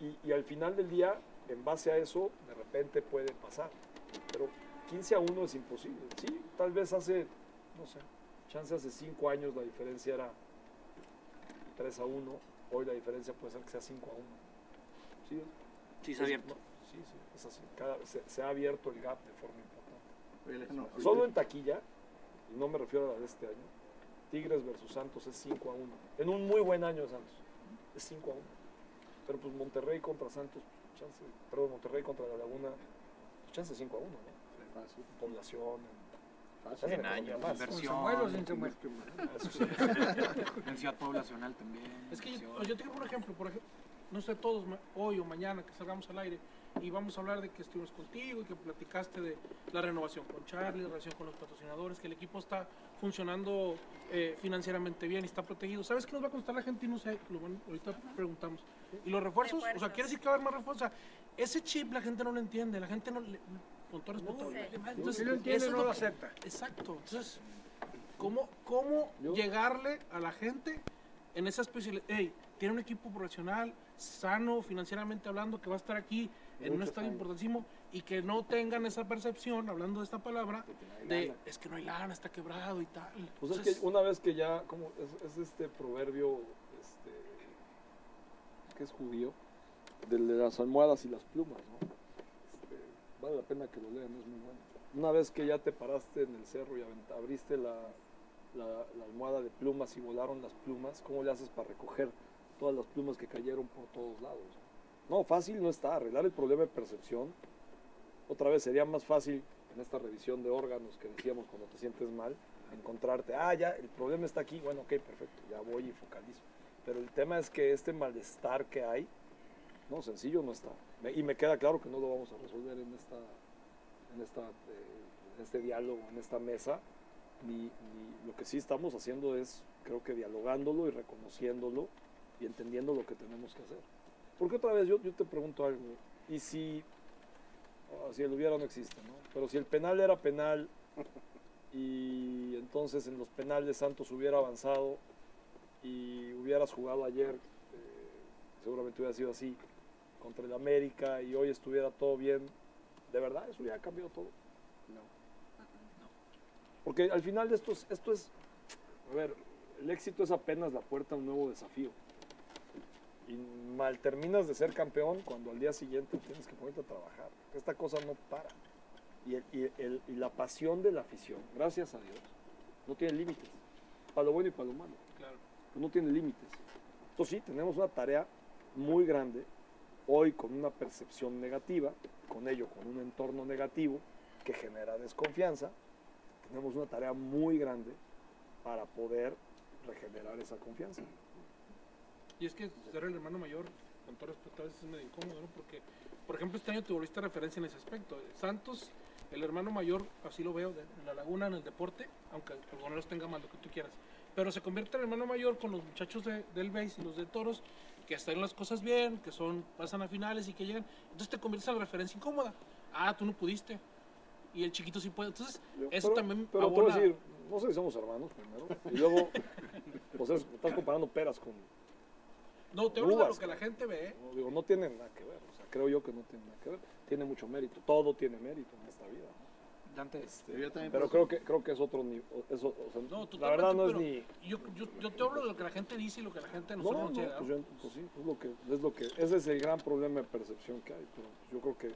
y, y al final del día, en base a eso, de repente puede pasar. Pero 15 a 1 es imposible. Sí, tal vez hace, no sé, chance hace 5 años la diferencia era 3 a 1, hoy la diferencia puede ser que sea 5 a 1. Sí, Sí, es- se ha abierto. no, sí, sí, es así. Cada- se, se ha abierto el gap de forma importante. Alejandro, Solo en taquilla, y no me refiero a la de este año, Tigres versus Santos es 5 a 1. En un muy buen año de Santos, es 5 a 1. Pero pues Monterrey contra Santos, chance, perdón, Monterrey contra La Laguna, pues, chance 5 a 1, ¿no? Fácil, Población, fácil. chance en En economía años, más. ¿Con Inversión. Samuel o sin Samuel? Eso sí. densidad poblacional también. Es que yo, yo tengo un ejemplo, por ejemplo, no sé todos, hoy o mañana que salgamos al aire y vamos a hablar de que estuvimos contigo y que platicaste de la renovación con Charlie, la relación con los patrocinadores, que el equipo está funcionando eh, financieramente bien y está protegido. ¿Sabes qué nos va a costar la gente? Y no sé, lo van- ahorita preguntamos. ¿Y los refuerzos? O sea. ¿quiere decir que va a haber más refuerzos? O sea, ese chip la gente no lo entiende, la gente no le, con todo respeto. Si entonces, lo entiende, eso es no lo lo que- acepta. Exacto. Entonces, ¿cómo, cómo Yo- llegarle a la gente en esa especialidad? Hey, tiene un equipo profesional, sano, financieramente hablando, que va a estar aquí en un estadio importantísimo y que no tengan esa percepción, hablando de esta palabra, de es que no hay lana, está quebrado y tal. Pues es Entonces, que una vez que ya, como es, es este proverbio este, que es judío, del de las almohadas y las plumas, ¿no? La pena que lo lean, es muy bueno. Una vez que ya te paraste en el cerro y abriste la, la- la almohada de plumas y volaron las plumas, ¿cómo le haces para recoger todas las plumas que cayeron por todos lados? No, fácil no está, arreglar el problema de percepción. Otra vez sería más fácil en esta revisión de órganos que decíamos cuando te sientes mal, encontrarte, ah, ya, el problema está aquí, bueno, ok, perfecto, ya voy y focalizo. Pero el tema es que este malestar que hay, no, sencillo no está. Y me queda claro que no lo vamos a resolver en esta, en esta, eh, este diálogo, en esta mesa. Ni, lo que sí estamos haciendo es, creo que dialogándolo y reconociéndolo y entendiendo lo que tenemos que hacer. Porque otra vez yo, yo te pregunto algo, y si, oh, si el hubiera no existe, ¿no? Pero si el penal era penal y entonces en los penales Santos hubiera avanzado y hubieras jugado ayer, eh, seguramente hubiera sido así, contra el América y hoy estuviera todo bien, ¿de verdad eso hubiera cambiado todo? No. Porque al final esto es, esto es, a ver, el éxito es apenas la puerta a un nuevo desafío. Y mal terminas de ser campeón cuando al día siguiente tienes que ponerte a trabajar. Esta cosa no para. Y, el- y el- y la pasión de la afición, gracias a Dios, no tiene límites. Para lo bueno y para lo malo. claro. no tiene límites. Entonces sí, tenemos una tarea muy grande, hoy con una percepción negativa, con ello con un entorno negativo que genera desconfianza, tenemos una tarea muy grande para poder regenerar esa confianza. Y es que ser el hermano mayor, con todo respeto, a veces es medio incómodo, ¿no? Porque, por ejemplo, este año te volviste referencia en ese aspecto. Santos, el hermano mayor, así lo veo, en la laguna, en el deporte, aunque Boneros tenga más lo que tú quieras. Pero se convierte en hermano mayor con los muchachos de- del BASE y los de Toros, que están las cosas bien, que son pasan a finales y que llegan. Entonces te conviertes en la referencia incómoda. Ah, tú no pudiste. Y el chiquito sí puede. Entonces, eso pero, también pero te voy a abona- decir, no sé si somos hermanos primero, y luego, pues es- estás comparando peras con, No, te hablo de lo que la gente ve. No, digo, no tienen nada que ver, o sea, creo yo que no tiene nada que ver. Tiene mucho mérito, todo tiene mérito en esta vida. ¿no? Dante, Este, Yo también pero creo que creo que es otro nivel. Eso, o sea, No, la verdad no es ni. Yo, yo, yo te hablo de lo que la gente dice y lo que la gente No, nosotros no, nos llega. pues, yo- pues sí, es lo que, es lo que, ese es el gran problema de percepción que hay. Pero yo creo que,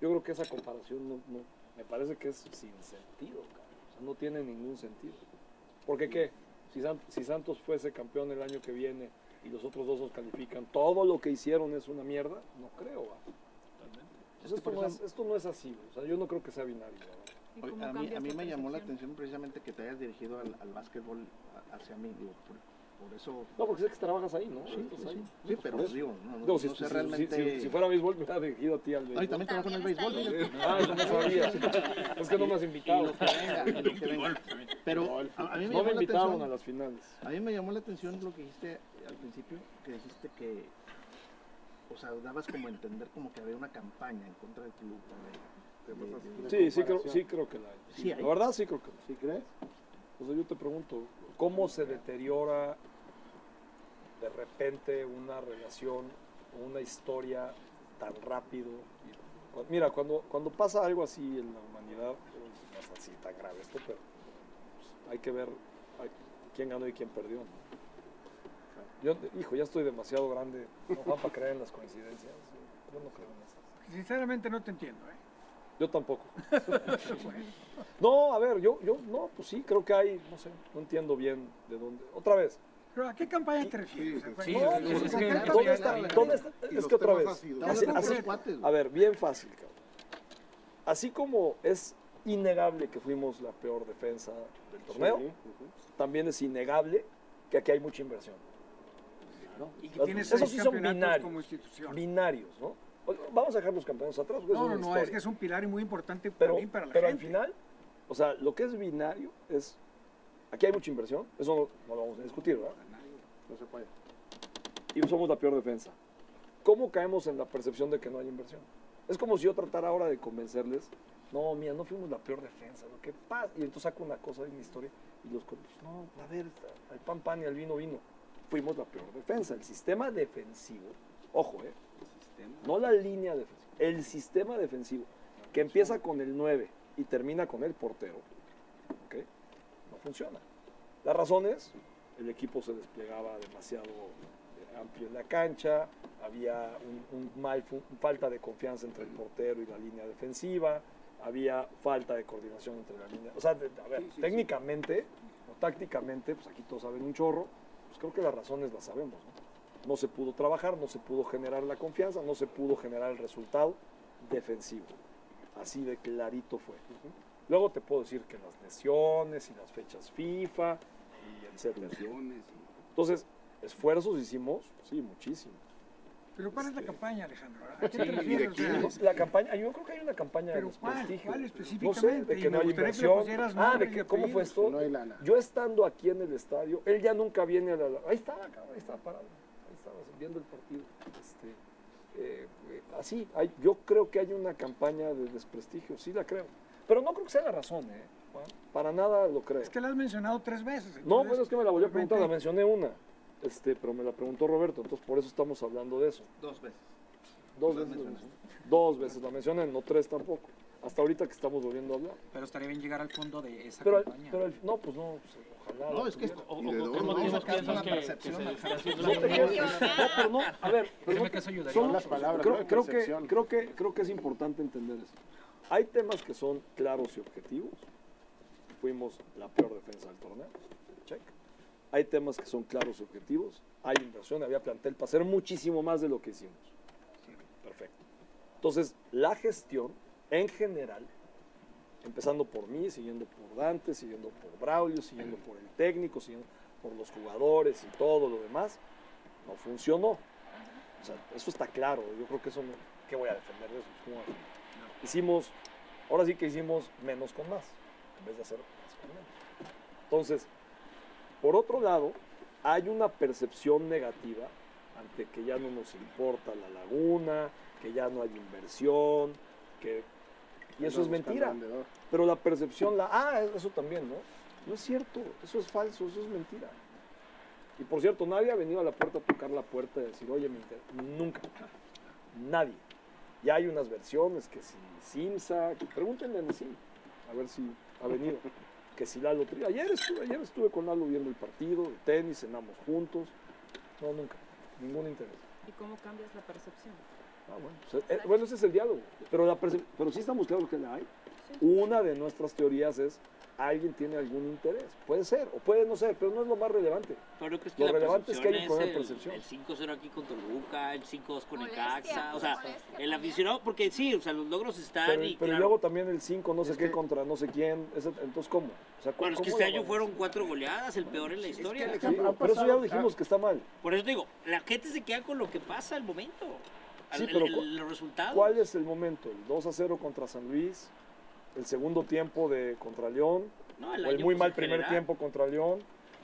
yo creo que esa comparación no, no- me parece que es sin sentido. O sea, no tiene ningún sentido. Porque qué, si, San- si Santos fuese campeón el año que viene y los otros dos nos califican, todo lo que hicieron es una mierda, no creo. ¿va? Pues esto, no es, esto no es así, o sea, yo no creo que sea binario. ¿Va? ¿Y Oye, cómo a mí, a mí me llamó la atención precisamente que te hayas dirigido al, al básquetbol hacia mí. Digo, por- Por eso. No, porque sé que trabajas ahí, ¿no? Sí, Estás sí, ahí. sí. No, Sí, pero digo, no, no, no si, sé si- si- realmente- si- si fuera béisbol, me hubiera dirigido a ti al béisbol. y también trabajo en el béisbol. Ah, eso no sabía. Es que no me has invitado. Pero a, mí me no llamó me la invitaron atención- a las finales. A mí me llamó la atención lo que dijiste al principio, que dijiste que, o sea, dabas como a entender como que había una campaña en contra del club. Sí, sí creo, sí creo que la hay. Sí hay. La verdad sí creo que la hay. ¿Sí crees? O sea, yo te pregunto, ¿cómo se deteriora de repente una relación o una historia tan rápido? Mira, cuando, cuando pasa algo así en la humanidad, no es así tan grave esto, pero pues, hay que ver quién ganó y quién perdió. ¿no? Yo, hijo, ya estoy demasiado grande ¿no, Juan, para creer en las coincidencias. Yo no creo en esas. Sinceramente no te entiendo, ¿eh? Yo tampoco. No, a ver, yo, yo, no, pues sí, creo que hay, no sé, no entiendo bien de dónde. Otra vez. ¿Pero a qué campaña te refieres? sí, No, es- es ¿a que- qué es campaña? ¿Dónde está? ¿Dónde está? Y Es que otra vez. Así, así- a ver, bien fácil, cabrón. Así como es innegable que fuimos la peor defensa del torneo, también es innegable que aquí hay mucha inversión. ¿no? Y que tienes Esos sí son binarios. como. Binarios, ¿no? Vamos a dejar los campeonatos atrás. No, no, no, es que es un pilar y muy importante pero, también para la pero al gente. final, o sea, lo que es binario es, aquí hay mucha inversión, eso no, no lo vamos a discutir, ¿verdad? No se puede. Y somos la peor defensa. ¿Cómo caemos en la percepción de que no hay inversión? Es como si yo tratara ahora de convencerles, no, mira, no fuimos la peor defensa, lo que pasa, y entonces saco una cosa de mi historia y los no, a ver, al pan pan y al vino vino, fuimos la peor defensa. El sistema defensivo, ojo, eh, no la línea defensiva, el sistema defensivo, que empieza con el 9 y termina con el portero, ¿ok? No funciona. La razón es, el equipo se desplegaba demasiado eh, amplio en la cancha, había un, un mal, falta de confianza entre el portero y la línea defensiva, había falta de coordinación entre la línea. O sea, de- a ver, técnicamente o tácticamente, pues aquí todos saben un chorro, pues creo que las razones las sabemos. ¿no? No se pudo trabajar, no se pudo generar la confianza, no se pudo generar el resultado defensivo. Así de clarito fue. Luego te puedo decir que las lesiones y las fechas FIFA y etcétera. Entonces, esfuerzos hicimos, sí, muchísimo. Pero ¿cuál es la campaña, Alejandro? ¿A qué Sí, te refieres? O sea, No, La campaña, yo creo que hay una campaña ¿Pero de cuál? desprestigio. ¿Cuál No específicamente? sé, de que no hay que inversión. Ah, de que cómo fue esto. No hay lana. Yo estando aquí en el estadio, él ya nunca viene a la... Ahí estaba, cabrón, ahí estaba parado. Viendo el partido. Este, eh, así, hay, yo creo que hay una campaña de desprestigio, sí la creo. Pero no creo que sea la razón, ¿eh? Juan? Para nada lo creo. Es que la has mencionado tres veces. No, bueno, es que me la volví a preguntar, la mencioné una. Este, pero me la preguntó Roberto, entonces por eso estamos hablando de eso. Dos veces. Dos veces, mencioné. dos veces la mencioné, no tres tampoco. Hasta ahorita que estamos volviendo a hablar. Pero estaría bien llegar al fondo de esa Pero, campaña. pero no, pues no, pues. No, es que esto, o, ¿Y de o- dónde? ¿qué motivos No, piensas una que, percepción, que se está No pero a ver, pero Créeme no- que eso ayudaría. son- las palabras, creo, ¿no? De creo que, creo, que, creo que es importante entender esto. Hay temas que son claros y objetivos. Fuimos la peor defensa del torneo. Check. Hay temas que son claros y objetivos. Hay inversión, había plantel para hacer muchísimo más de lo que hicimos. Perfecto. Entonces, la gestión en general, empezando por mí, siguiendo por Dante, siguiendo por Braulio, siguiendo por el técnico, siguiendo por los jugadores y todo lo demás, no funcionó. O sea, eso está claro. Yo creo que eso no. ¿Qué voy a defender de eso? Hicimos, ahora sí que hicimos menos con más, en vez de hacer más con menos. Entonces, por otro lado, hay una percepción negativa ante que ya no nos importa la laguna, que ya no hay inversión, que... Y eso es mentira. Pero la percepción, la... Ah, eso también, ¿no? No es cierto, eso es falso, eso es mentira. Y por cierto, nadie ha venido a la puerta a tocar la puerta y decir, oye, me inter-". nunca. Nadie. Ya hay unas versiones que si Simsa, que pregúntenle a Nesim, a ver si ha venido. Que si Lalo Ayer estuve, ayer estuve con Lalo viendo el partido, el tenis, cenamos juntos. No, nunca. Ningún interés. ¿Y cómo cambias la percepción? Ah, bueno, pues, eh, bueno, ese es el diálogo. Pero, la pero sí estamos claros que la hay. Una de nuestras teorías es, alguien tiene algún interés. Puede ser, o puede no ser, pero no es lo más relevante. Pero creo que Lo la relevante es que hay un percepción problema de el- percepción. El 5-0 aquí con Toluca, el 5-2 con Molestia, Necaxa, o sea, molestia. el aficionado, porque sí, o sea, los logros están Pero, y pero claro. luego también el 5 no sé Es qué que- contra no sé quién. ese- entonces, ¿cómo? O sea, Bueno, es que ¿cómo este año fueron cuatro goleadas, el peor en la historia. Sí, pero eso ya lo dijimos que está mal. Por eso te digo, la gente se queda con lo que pasa al momento. Sí, pero el- el- los resultados. ¿Cuál es el momento? ¿El 2 a 0 contra San Luis? ¿El segundo tiempo de contra León? No, el ¿O el año, muy pues, mal primer general. tiempo contra León?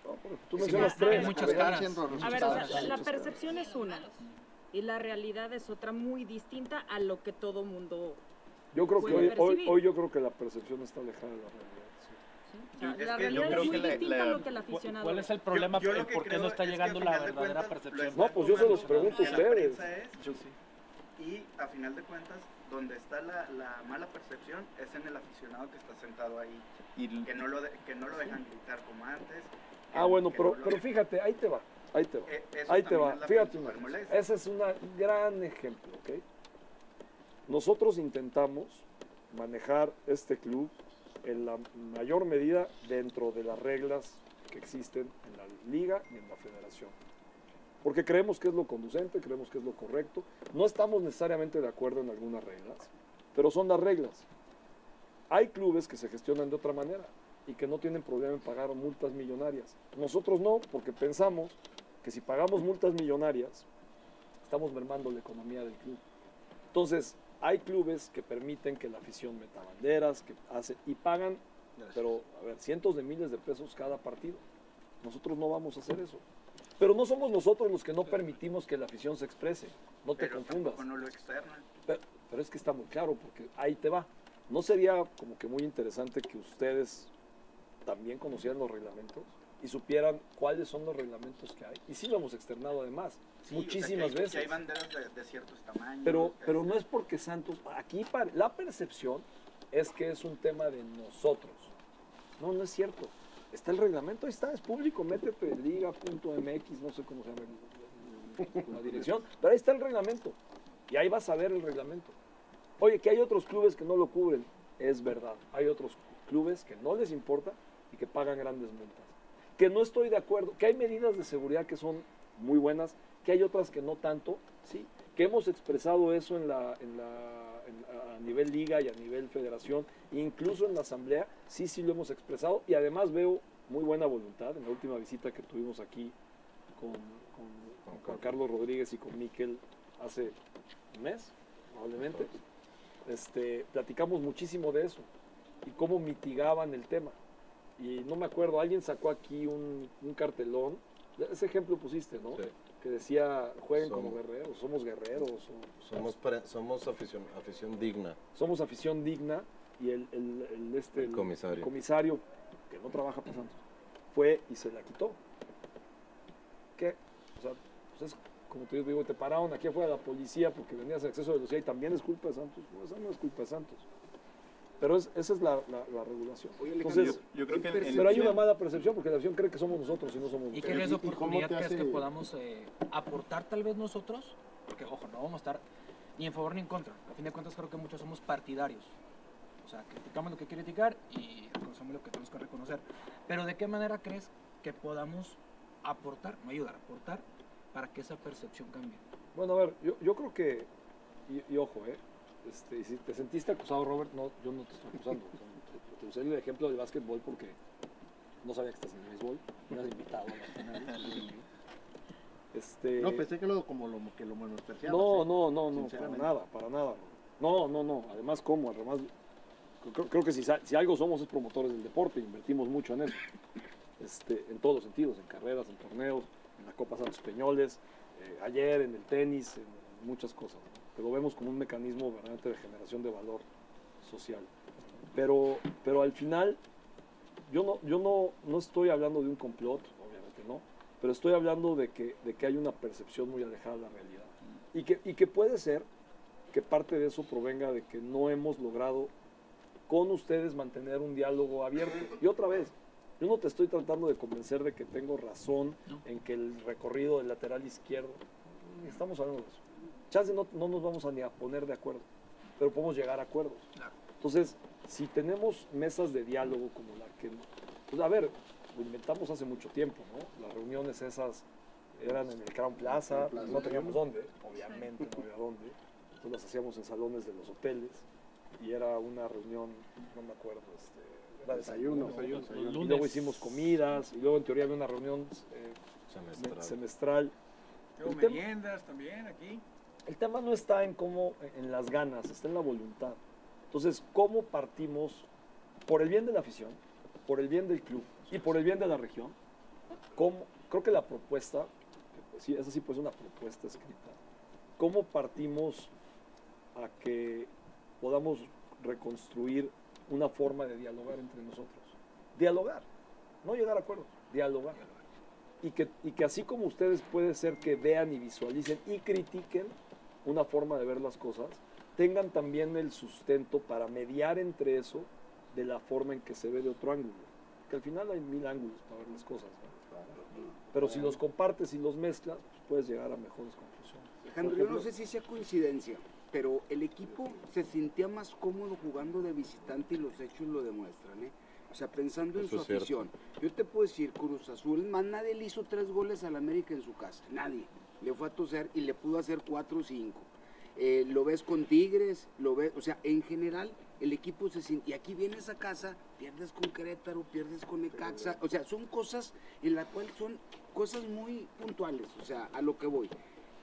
No, pero tú Sí, mencionas sí, tres. hay muchas caras. A ver, o sea, la percepción es una y la realidad es otra muy distinta a lo que todo mundo... Yo creo que puede hoy, hoy, percibir. hoy yo creo que la percepción está alejada de la realidad. sí. la que yo realidad es muy que distinta la- a lo que el ¿Cuál- aficionado ¿Cuál es el problema? Yo- yo que ¿Por qué no está es que llegando la verdadera cuentas, percepción? No, pues yo se los pregunto a ustedes. es, y a final de cuentas, donde está la, la mala percepción es en el aficionado que está sentado ahí, Y que no lo, de- que no lo dejan gritar como antes. Ah, bueno, pero, no pero fíjate, ahí te va. Ahí te va. Eh, Ahí te va. Fíjate una. Ese es un gran ejemplo, ¿ok? Nosotros intentamos manejar este club en la mayor medida dentro de las reglas que existen en la liga y en la federación. Porque creemos que es lo conducente, creemos que es lo correcto. No estamos necesariamente de acuerdo en algunas reglas, pero son las reglas. Hay clubes que se gestionan de otra manera y que no tienen problema en pagar multas millonarias. Nosotros no, porque pensamos que si pagamos multas millonarias, estamos mermando la economía del club. Entonces, hay clubes que permiten que la afición meta banderas, que hace y pagan, pero a ver, cientos de miles de pesos cada partido. Nosotros no vamos a hacer eso. Pero no somos nosotros los que no permitimos que la afición se exprese. No te pero confundas. no lo externan. Pero, pero es que está muy claro, porque ahí te va. ¿No sería como que muy interesante que ustedes también conocieran los reglamentos y supieran cuáles son los reglamentos que hay? Y sí lo hemos externado además, Sí, o sea, que muchísimas hay- que veces. hay banderas de, de ciertos tamaños. Pero, pero no es porque Santos, aquí la percepción es que es un tema de nosotros. No, no es cierto. Está el reglamento, ahí está, es público, métete liga.mx, no sé cómo se llama la dirección, pero ahí está el reglamento. Y ahí vas a ver el reglamento. Oye, que hay otros clubes que no lo cubren, es verdad. Hay otros clubes que no les importa y que pagan grandes multas. Que no estoy de acuerdo, que hay medidas de seguridad que son muy buenas, que hay otras que no tanto, sí. Que hemos expresado eso en la, en- a nivel liga y a nivel federación, incluso en la asamblea, sí, sí lo hemos expresado y además veo muy buena voluntad en la última visita que tuvimos aquí con, con- con Juan Carlos Rodríguez y con Miquel hace un mes, probablemente. Este, platicamos muchísimo de eso y cómo mitigaban el tema. Y no me acuerdo, alguien sacó aquí un, un cartelón, ese ejemplo pusiste, ¿no? Sí. Que decía, jueguen Somos- como guerreros, somos guerreros, Somos, pre- somos afición, afición digna. somos afición digna y el, el- el, este, El comisario. comisario, que no trabaja para Santos, fue y se la quitó. ¿Qué? O sea, pues es como te digo, te pararon aquí afuera la policía porque venías a exceso de velocidad y también es culpa de Santos. No, esa no es culpa de Santos. Pero es- esa es la, la- la regulación. Oye, Entonces, yo, yo creo que en- pero hay una mala percepción porque la afición cree que somos nosotros y no somos ¿Y qué nosotros. ¿y cómo oportunidad te crees que hace- podamos eh, aportar tal vez nosotros? Porque, ojo, no vamos a estar ni en favor ni en contra. A fin de cuentas creo que muchos somos partidarios. O sea, criticamos lo que hay que criticar y reconocemos lo que tenemos que reconocer. Pero ¿de qué manera crees que podamos aportar, no ayudar, aportar para que esa percepción cambie? Bueno, a ver, yo, yo creo que, y, y ojo, ¿eh? Este, y si te sentiste acusado, Robert, no, yo no te estoy acusando. O sea, te, te usé el ejemplo del básquetbol porque no sabía que estás en el béisbol, me has invitado a. Este, No, pensé que lo, como lo, que lo menospreciabas. no, ¿eh? no, no, no, para nada, para nada. No, no, no, además, ¿cómo? Además, creo, creo que si, si algo somos es promotores del deporte, invertimos mucho en eso. Este, en todos los sentidos, en carreras, en torneos, en la Copa Santos Peñoles, eh, ayer en el tenis, en muchas cosas. Que lo vemos como un mecanismo verdaderamente de generación de valor social. Pero, pero al final, yo no, yo no, no estoy hablando de un complot, obviamente no, pero estoy hablando de que, de que hay una percepción muy alejada de la realidad. Y que, y que puede ser que parte de eso provenga de que no hemos logrado con ustedes mantener un diálogo abierto. Y otra vez, yo no te estoy tratando de convencer de que tengo razón en que el recorrido del lateral izquierdo, estamos hablando de eso. Chance no, no nos vamos a ni a poner de acuerdo. pero podemos llegar a acuerdos. Entonces, si tenemos mesas de diálogo como la que, pues a ver, lo inventamos hace mucho tiempo, ¿no? Las reuniones esas eran en el Crown Plaza, no teníamos dónde, obviamente no había dónde, entonces las hacíamos en salones de los hoteles y era una reunión, no me acuerdo, este, era desayuno, Desayuno, desayuno. y luego hicimos comidas, y luego en teoría había una reunión eh, Semestral. semestral. Luego meriendas también aquí. El tema no está en cómo, en las ganas, está en la voluntad. Entonces, ¿cómo partimos por el bien de la afición, por el bien del club y por el bien de la región? ¿Cómo? Creo que la propuesta, sí, esa sí pues una propuesta escrita. ¿Cómo partimos a que podamos reconstruir una forma de dialogar entre nosotros? Dialogar, no llegar a acuerdos, dialogar. Y que, y que así como ustedes puede ser que vean y visualicen y critiquen una forma de ver las cosas, tengan también el sustento para mediar entre eso de la forma en que se ve de otro ángulo. Que al final hay mil ángulos para ver las cosas. ¿no? Pero si los compartes y los mezclas, pues puedes llegar a mejores conclusiones. Alejandro, Por yo no ejemplo, sé si sea coincidencia, pero el equipo se sentía más cómodo jugando de visitante y los hechos lo demuestran, ¿eh? O sea, pensando en su afición. Yo te puedo decir, Cruz Azul, más nadie le hizo tres goles al América en su casa. Nadie. Le fue a toser y le pudo hacer cuatro o cinco. Eh, lo ves con Tigres, lo ves, o sea, en general el equipo se siente, y aquí vienes a casa, pierdes con Querétaro, pierdes con Necaxa, o sea, son cosas en las cuales son cosas muy puntuales, o sea, a lo que voy.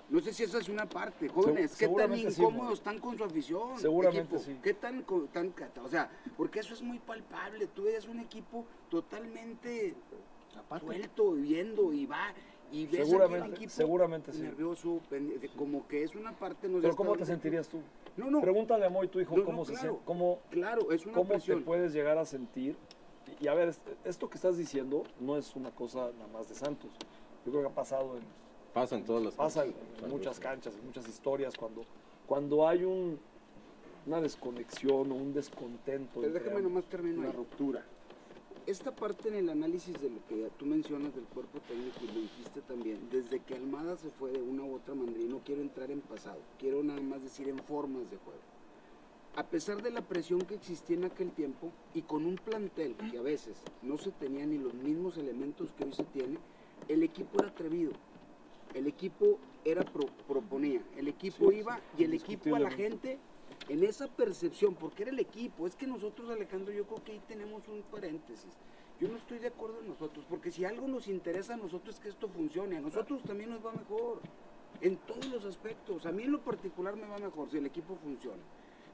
No sé si esa es una parte, jóvenes, ¿qué tan sí, incómodos Mauro. están con su afición? Seguramente equipo? sí. ¿Qué tan, tan, o sea, porque eso es muy palpable, tú ves un equipo totalmente suelto, viendo y va, y ves aquí Seguramente, el equipo seguramente sí. nervioso, como que es una parte... No Pero ¿cómo te sentirías tú? No, no. Pregúntale a Moy, tu hijo, No, no, cómo, se claro. sien- cómo, Claro, es una cómo te puedes llegar a sentir. Y, y a ver, est- esto que estás diciendo no es una cosa nada más de Santos. Yo creo que ha pasado en, Pasa en todas las pasa en, muchas canchas, en muchas historias, cuando, cuando hay un, una desconexión o un descontento. Pero déjame nomás termino una ahí. ruptura. Esta parte en el análisis de lo que tú mencionas del cuerpo técnico y lo dijiste también, desde que Almada se fue de una u otra manera, y no quiero entrar en pasado, quiero nada más decir en formas de juego. A pesar de la presión que existía en aquel tiempo y con un plantel que a veces no se tenía ni los mismos elementos que hoy se tiene, el equipo era atrevido, el equipo era pro- proponía, el equipo Sí, iba y el equipo a la gente en esa percepción, porque era el equipo, es que nosotros Alejandro, yo creo que ahí tenemos un paréntesis. Yo no estoy de acuerdo en nosotros, porque si algo nos interesa a nosotros es que esto funcione, a nosotros también nos va mejor, en todos los aspectos. A mí en lo particular me va mejor si el equipo funciona.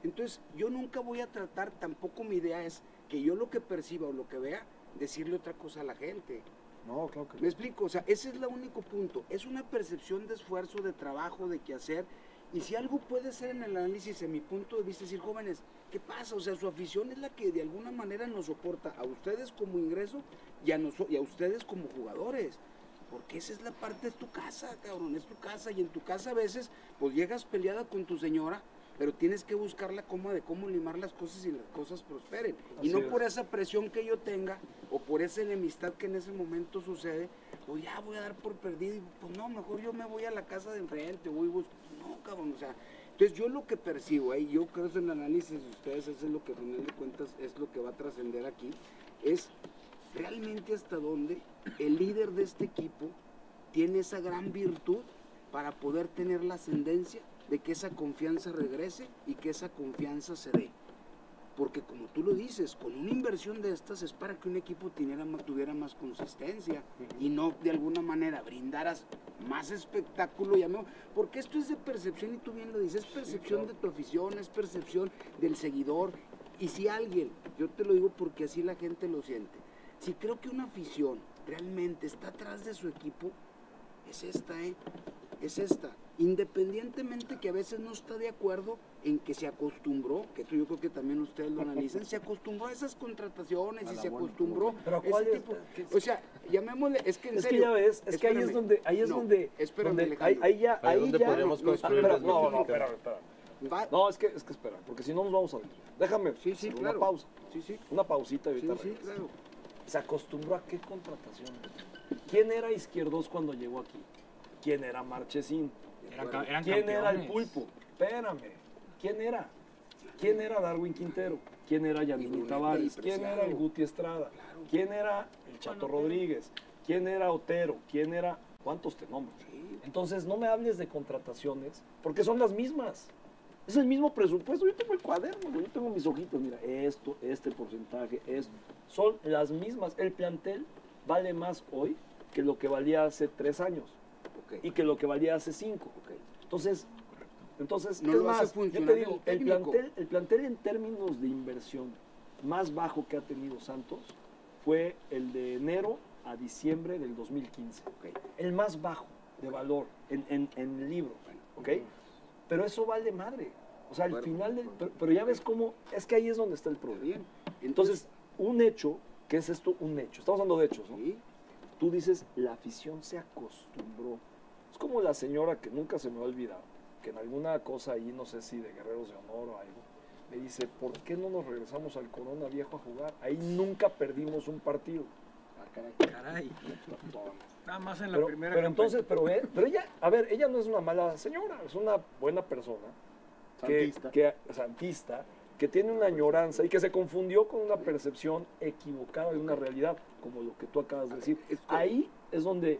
Entonces, yo nunca voy a tratar, tampoco mi idea es que yo lo que perciba o lo que vea, decirle otra cosa a la gente. No, claro que ¿Me explico? O sea, ese es el único punto. Es una percepción de esfuerzo, de trabajo, de qué hacer. Y si algo puede ser en el análisis, en mi punto de vista, decir, jóvenes, ¿qué pasa? O sea, su afición es la que de alguna manera nos soporta a ustedes como ingreso y a, y a ustedes como jugadores. Porque esa es la parte de tu casa, cabrón, es tu casa. Y en tu casa a veces, pues llegas peleada con tu señora, pero tienes que buscar la cómo de cómo limar las cosas y las cosas prosperen. y Así no es. por esa presión que yo tenga o por esa enemistad que en ese momento sucede, pues ya voy a dar por perdido y pues no, mejor yo me voy a la casa de enfrente, voy y busco. No, cabrón, o sea, entonces yo lo que percibo ahí, yo creo que en el análisis de ustedes, eso es lo que al final de cuentas es lo que va a trascender aquí, es realmente hasta dónde el líder de este equipo tiene esa gran virtud para poder tener la ascendencia de que esa confianza regrese y que esa confianza se dé. Porque como tú lo dices, con una inversión de estas es para que un equipo tuviera más, tuviera más consistencia y no de alguna manera brindaras más espectáculo. Porque esto es de percepción y tú bien lo dices, es percepción de tu afición, es percepción del seguidor. Y si alguien, yo te lo digo porque así la gente lo siente, si creo que una afición realmente está atrás de su equipo, es esta, ¿eh? Es esta. Independientemente que a veces no está de acuerdo en que se acostumbró, que esto yo creo que también ustedes lo analizan, se acostumbró a esas contrataciones y se acostumbró Pero a ese ¿cuál es? tipo. ¿Qué- O sea, llamémosle, es que en Es que serio, ya ves, es que ahí es espérame. donde, ahí es No, donde, espérame, donde ahí, Alejandro. ahí ya, Ahí ahí donde ya. podríamos no, construir no, no, modificaciones. espérame, espérame. Va- No, es que, es que espera, porque si no nos vamos a ver. Déjame Sí, sí, claro. una pausa. Sí, sí. Una pausita y Sí, ahorita sí, regreso. claro. Se acostumbró a qué contrataciones. ¿Quién era Izquierdos cuando llegó aquí? ¿Quién era Marchesín? Eran, ca- eran ¿Quién era el pulpo? Espérame. ¿Quién era? ¿Quién era Darwin Quintero? ¿Quién era Yanini Tavares? ¿Quién era el. Guti Estrada? ¿Quién era el Chato. Rodríguez? ¿Quién era Otero? ¿Quién era...? ¿Cuántos te nombro? Entonces, no me hables de contrataciones, porque son las mismas. Es el mismo presupuesto. Yo tengo el cuaderno, güey, yo tengo mis hojitas. Mira, esto, este porcentaje, esto. Son las mismas. El plantel vale más hoy que lo que valía hace tres años Y que lo que valía hace cinco. Ok. Entonces, entonces No es más, yo te el digo, el plantel, el plantel en términos de inversión más bajo que ha tenido Santos fue el de enero a diciembre del 2015. Ok. El más bajo de valor en, en, en el libro. ¿ok? Pero eso vale madre. O sea, al Bueno, final, del- pero, pero ya ves cómo, es que ahí es donde está el problema. bien. Entonces, un hecho, ¿qué es esto? Un hecho. Estamos hablando de hechos, ¿no? sí, Tú dices, la afición se acostumbró. Es como la señora que nunca se me va a olvidar, que en alguna cosa ahí, no sé si de Guerreros de Honor o algo, me dice, ¿por qué no nos regresamos al Corona Viejo a jugar? Ahí nunca perdimos un partido. ah, caray. Caray. Nada más en la Pero, primera pero campaña. entonces, pero, ella, a ver, ella no es una mala señora, es una buena persona. que- Santista. Que, santista, que tiene una añoranza y que se confundió con una percepción equivocada de una realidad, como lo que tú acabas de decir. Ahí es donde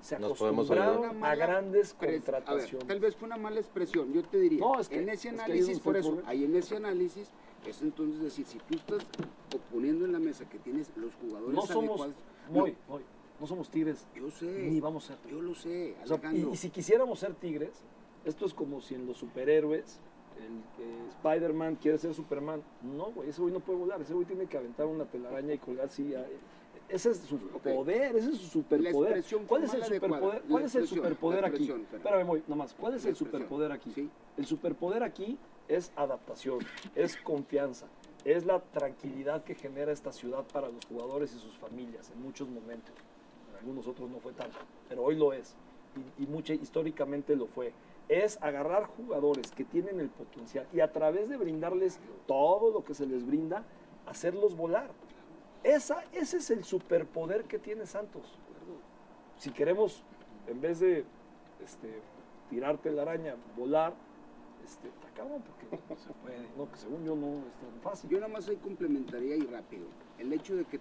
se Nos podemos acostumbraron a grandes Pres- a ver, contrataciones. tal vez fue una mala expresión, yo te diría. No, es que- en ese es que análisis, por eso, ahí en ese análisis, es entonces decir, si tú estás poniendo en la mesa que tienes los jugadores no somos, adecuados. muy, muy, no somos tigres, yo sé, ni vamos a ser yo lo sé, O sea, y, Alejandro. y si quisiéramos ser tigres, esto es como si en los superhéroes el eh, Spider-Man quiere ser Superman. No, güey, ese güey no puede volar, ese güey tiene que aventar una telaraña y colgar así. a- Ese es su poder, ese es su superpoder. ¿Cuál es el superpoder? ¿Cuál es el superpoder aquí? Espérame, voy, nomás. ¿Cuál es el superpoder aquí? sí. El superpoder aquí es adaptación, es confianza, es la tranquilidad que genera esta ciudad para los jugadores y sus familias en muchos momentos. En algunos otros no fue tanto, pero hoy lo es. Y, y mucha, históricamente lo fue. Es agarrar jugadores que tienen el potencial y a través de brindarles todo lo que se les brinda, hacerlos volar. Esa, ese es el superpoder que tiene Santos. Si queremos, en vez de este, tirarte la araña, volar, este, cabrón, porque no se puede. No, que según yo no es tan fácil. Yo nada más ahí complementaría y rápido. El hecho de que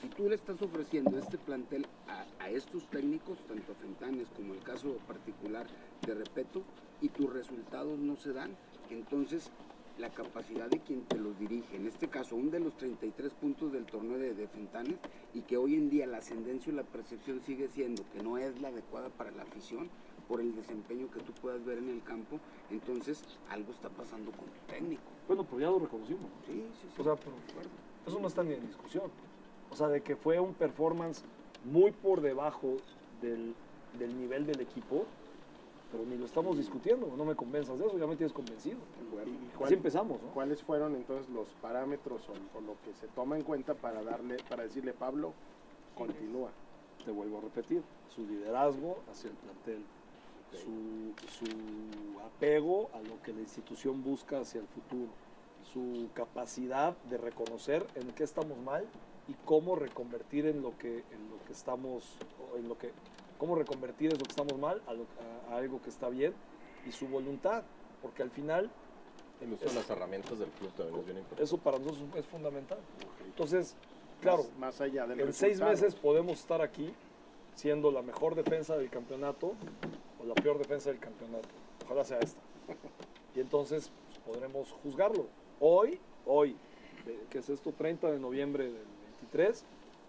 si tú le estás ofreciendo este plantel a, a estos técnicos, tanto a Fentanes como el caso particular de Repeto, y tus resultados no se dan, entonces la capacidad de quien te los dirige, en este caso un de los 33 puntos del torneo de, de Fentanes, y que hoy en día la ascendencia y la percepción sigue siendo que no es la adecuada para la afición, por el desempeño que tú puedas ver en el campo, entonces algo está pasando con tu técnico. Bueno, pero ya lo reconocimos. ¿no? Sí, sí, sí. O sea, pero eso no está ni en discusión. O sea, de que fue un performance muy por debajo del, del nivel del equipo, pero ni lo estamos discutiendo. No me convenzas de eso, ya me tienes convencido. ¿Y Así empezamos, ¿no? ¿Cuáles fueron entonces los parámetros o, o lo que se toma en cuenta para darle, para decirle Pablo, continúa? Te vuelvo a repetir, su liderazgo hacia el plantel, su, su apego a lo que la institución busca hacia el futuro, su capacidad de reconocer en qué estamos mal y cómo reconvertir en lo que, en lo que estamos, en lo que, cómo reconvertir eso que estamos mal a, lo- a- a algo que está bien y su voluntad, porque al final El uso de las herramientas del club también es bien importante. eso para nosotros es fundamental. Entonces, claro, Más, más allá del en seis resultado. meses podemos estar aquí siendo la mejor defensa del campeonato o la peor defensa del campeonato. Ojalá sea esta. Y entonces pues, podremos juzgarlo. Hoy, hoy, de- que es esto 30 de noviembre del 23,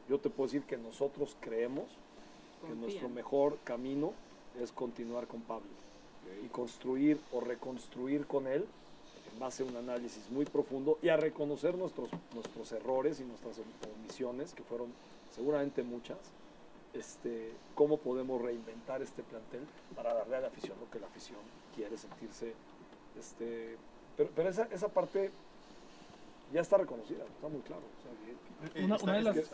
yo te puedo decir que nosotros creemos que nuestro mejor camino es continuar con Pablo y construir o reconstruir con él en base a un análisis muy profundo y a reconocer nuestros, nuestros errores y nuestras omisiones, que fueron seguramente muchas, este, cómo podemos reinventar este plantel para darle a la afición lo que la afición quiere sentirse. Este, pero pero esa, esa parte ya está reconocida, está muy claro. o sea, Una, una de las, eh,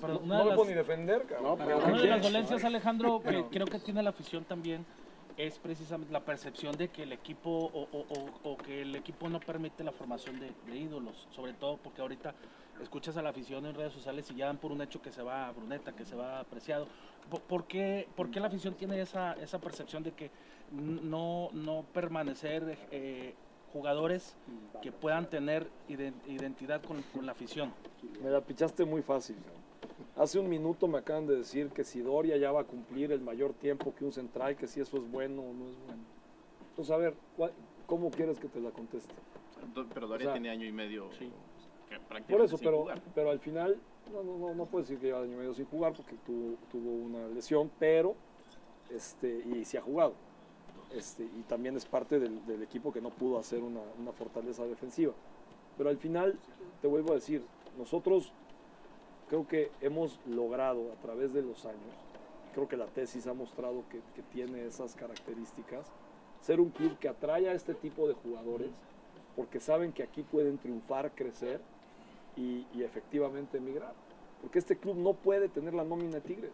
perdón, una de las- puedo ni defender, cabrón. No, pero- ¿Qué una de las dolencias, Alejandro, que creo que tiene la afición también es precisamente la percepción de que el equipo o, o- o- o que el equipo no permite la formación de, de ídolos, sobre todo porque ahorita escuchas a la afición en redes sociales y ya dan por un hecho que se va a Bruneta, que se va apreciado. ¿Por, por qué, por qué la afición tiene esa, esa percepción de que no, no permanecer eh, jugadores que puedan tener iden- identidad con, con la afición. Me la pichaste muy fácil. Hace un minuto me acaban de decir que si Doria ya va a cumplir el mayor tiempo que un central, que si eso es bueno o no es bueno. Entonces, a ver, ¿cuál- ¿cómo quieres que te la conteste? Pero Doria O sea, tiene año y medio que Por prácticamente eso, sin pero, jugar. pero al final, no, no, no, no puedes decir que lleva año y medio sin jugar porque tuvo, tuvo una lesión, pero, este, y sí ha jugado. Este, y también es parte del, equipo que no pudo hacer una, fortaleza defensiva. Pero al final, te vuelvo a decir, nosotros creo que hemos logrado a través de los años, creo que la tesis ha mostrado que, tiene esas características, ser un club que atrae a este tipo de jugadores porque saben que aquí pueden triunfar, crecer y, efectivamente emigrar. Porque este club no puede tener la nómina de Tigres,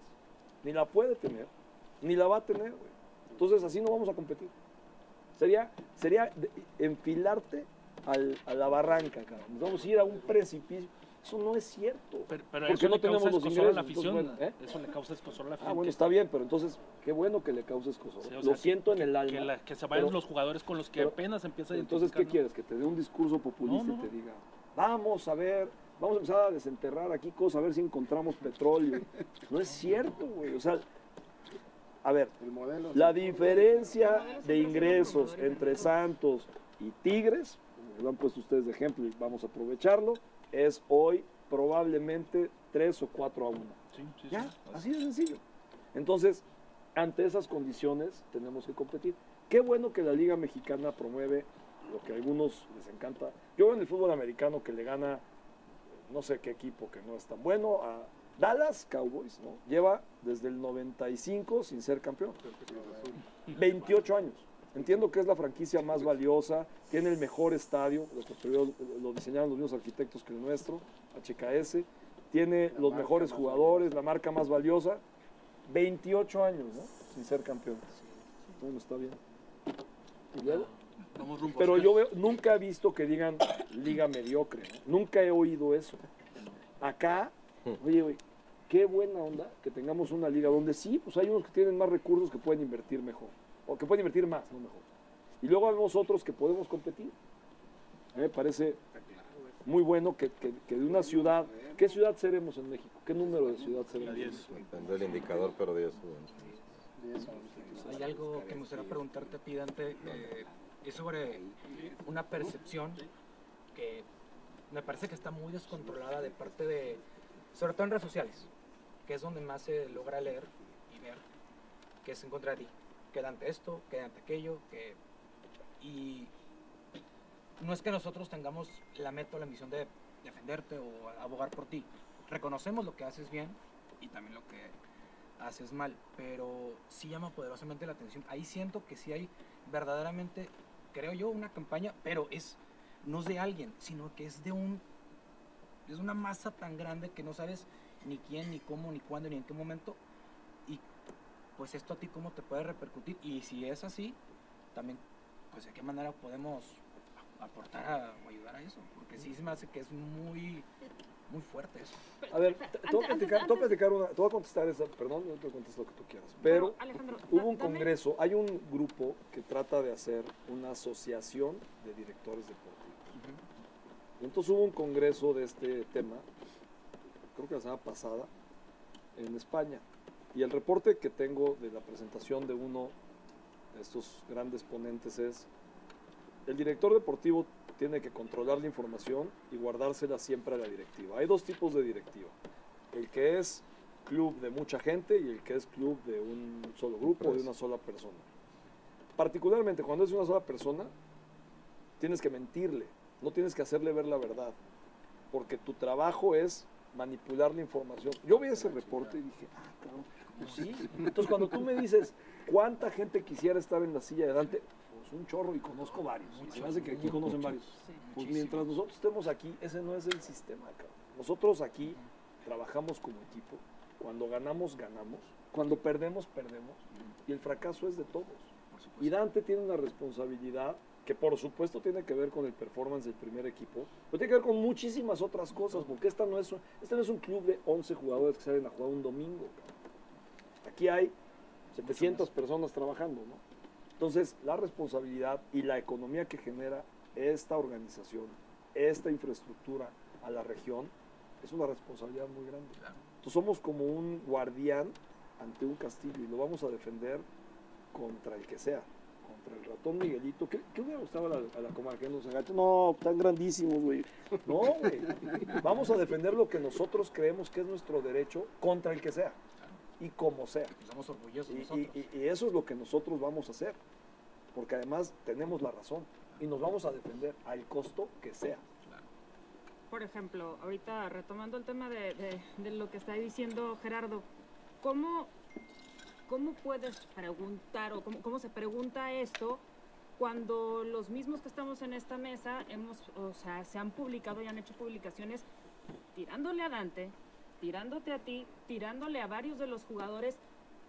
ni la puede tener, ni la va a tener. Entonces así no vamos a competir. Sería, sería enfilarte al- a la barranca, cabrón. Nos vamos a ir a un precipicio. Eso no es cierto. Pero porque eso no le tenemos causa los a la ingresos. afición. Entonces, bueno, ¿eh? Eso le causa escozor a la afición. Ah, bueno, está bien, pero entonces, qué bueno que le. Sí, o Lo siento que- en el alma. Que, la- que se vayan pero- los jugadores con los que pero- apenas empieza a Entonces, ¿qué quieres? Que te dé un discurso populista No, no, y te diga, vamos a ver, vamos a empezar a desenterrar aquí cosas, a ver si encontramos petróleo. No es cierto, güey. O sea, a ver, la diferencia de ingresos entre Santos y Tigres, lo han puesto ustedes de ejemplo y vamos a aprovecharlo, es hoy probablemente 3 o 4 a 1. Sí, sí, Ya, sí. así de sencillo. Entonces, ante esas condiciones tenemos que competir. Qué bueno que la Liga Mexicana promueve lo que a algunos les encanta. Yo veo en el fútbol americano que le gana no sé qué equipo que no es tan bueno a Dallas Cowboys, ¿no? Lleva desde el 95 sin ser campeón. 28 años. Entiendo que es la franquicia más valiosa, tiene el mejor estadio, lo, construyó, lo diseñaron los mismos arquitectos que el nuestro, HKS, tiene los mejores jugadores, la marca más valiosa, 28 años, ¿no? Sin ser campeón. Bueno, está bien. Pero yo veo- nunca he visto que digan liga mediocre, ¿no? Nunca he oído eso. Acá, oye, güey, qué buena onda que tengamos una liga donde sí, pues hay unos que tienen más recursos que pueden invertir mejor, o que pueden invertir más, no mejor. Y luego vemos otros que podemos competir. A mí me parece muy bueno que, que- que de una ciudad, ¿qué ciudad seremos en México? ¿Qué número de ciudad seremos? Depende del indicador, pero 10. Hay algo que me gustaría preguntarte a ti, Dante, eh, es sobre una percepción que me parece que está muy descontrolada de parte de, sobre todo en redes sociales, que es donde más se logra leer y ver que es en contra de ti, que Dante esto, que Dante aquello, que... Y no es que nosotros tengamos la meta o la misión de defenderte o abogar por ti. Reconocemos lo que haces bien y también lo que haces mal, pero sí llama poderosamente la atención. Ahí siento que sí hay verdaderamente, creo yo, una campaña, pero es no es de alguien, sino que es de un es una masa tan grande que no sabes ni quién, ni cómo, ni cuándo, ni en qué momento. Y pues esto a ti cómo te puede repercutir. Y si es así, también, pues de qué manera podemos aportar a- o ayudar a eso. Porque sí se me hace que es muy, muy fuerte eso. A ver, te, te voy a platicar, te voy a platicar una, te voy a contestar esa, perdón, no te contesto lo que tú quieras. Pero hubo un congreso, hay un grupo que trata de hacer una asociación de directores deportivos. Entonces hubo un congreso de este tema, creo que la semana pasada, en España. Y el reporte que tengo de la presentación de uno de estos grandes ponentes es, el director deportivo tiene que controlar la información y guardársela siempre a la directiva. Hay dos tipos de directiva. El que es club de mucha gente y el que es club de un solo grupo o de una sola persona. Particularmente cuando es una sola persona, tienes que mentirle, no tienes que hacerle ver la verdad, porque tu trabajo es manipular la información. Yo vi ese reporte y dije, ah, cabrón, pues sí. Entonces cuando tú me dices, ¿cuánta gente quisiera estar en la silla de Dante? Pues un chorro y conozco varios. Y se hace que aquí conocen varios. Pues mientras nosotros estemos aquí, ese no es el sistema, cabrón. Nosotros aquí trabajamos como equipo. Cuando ganamos, ganamos. Cuando perdemos, perdemos. Y el fracaso es de todos. Y Dante tiene una responsabilidad que por supuesto tiene que ver con el performance del primer equipo, pero tiene que ver con muchísimas otras cosas, porque esta no es un, este no es un club de 11 jugadores que salen a jugar un domingo. Aquí hay 700 personas trabajando, ¿no? Entonces, la responsabilidad y la economía que genera esta organización, esta infraestructura a la región, es una responsabilidad muy grande. Entonces somos como un guardián ante un castillo y lo vamos a defender contra el que sea. El ratón Miguelito. ¿Qué, qué hubiera gustado a la, a la comarca que nos agache? No, tan grandísimos, güey. No, güey. Vamos a defender lo que nosotros creemos que es nuestro derecho contra el que sea. Y como sea. Estamos orgullosos Y, nosotros. y- y- y eso es lo que nosotros vamos a hacer. Porque además tenemos la razón. Y nos vamos a defender al costo que sea. Por ejemplo, ahorita retomando el tema de, de- de lo que está diciendo Gerardo, ¿cómo, cómo puedes preguntar o cómo, cómo se pregunta esto cuando los mismos que estamos en esta mesa hemos, o sea, se han publicado y han hecho publicaciones tirándole a Dante, tirándote a ti, tirándole a varios de los jugadores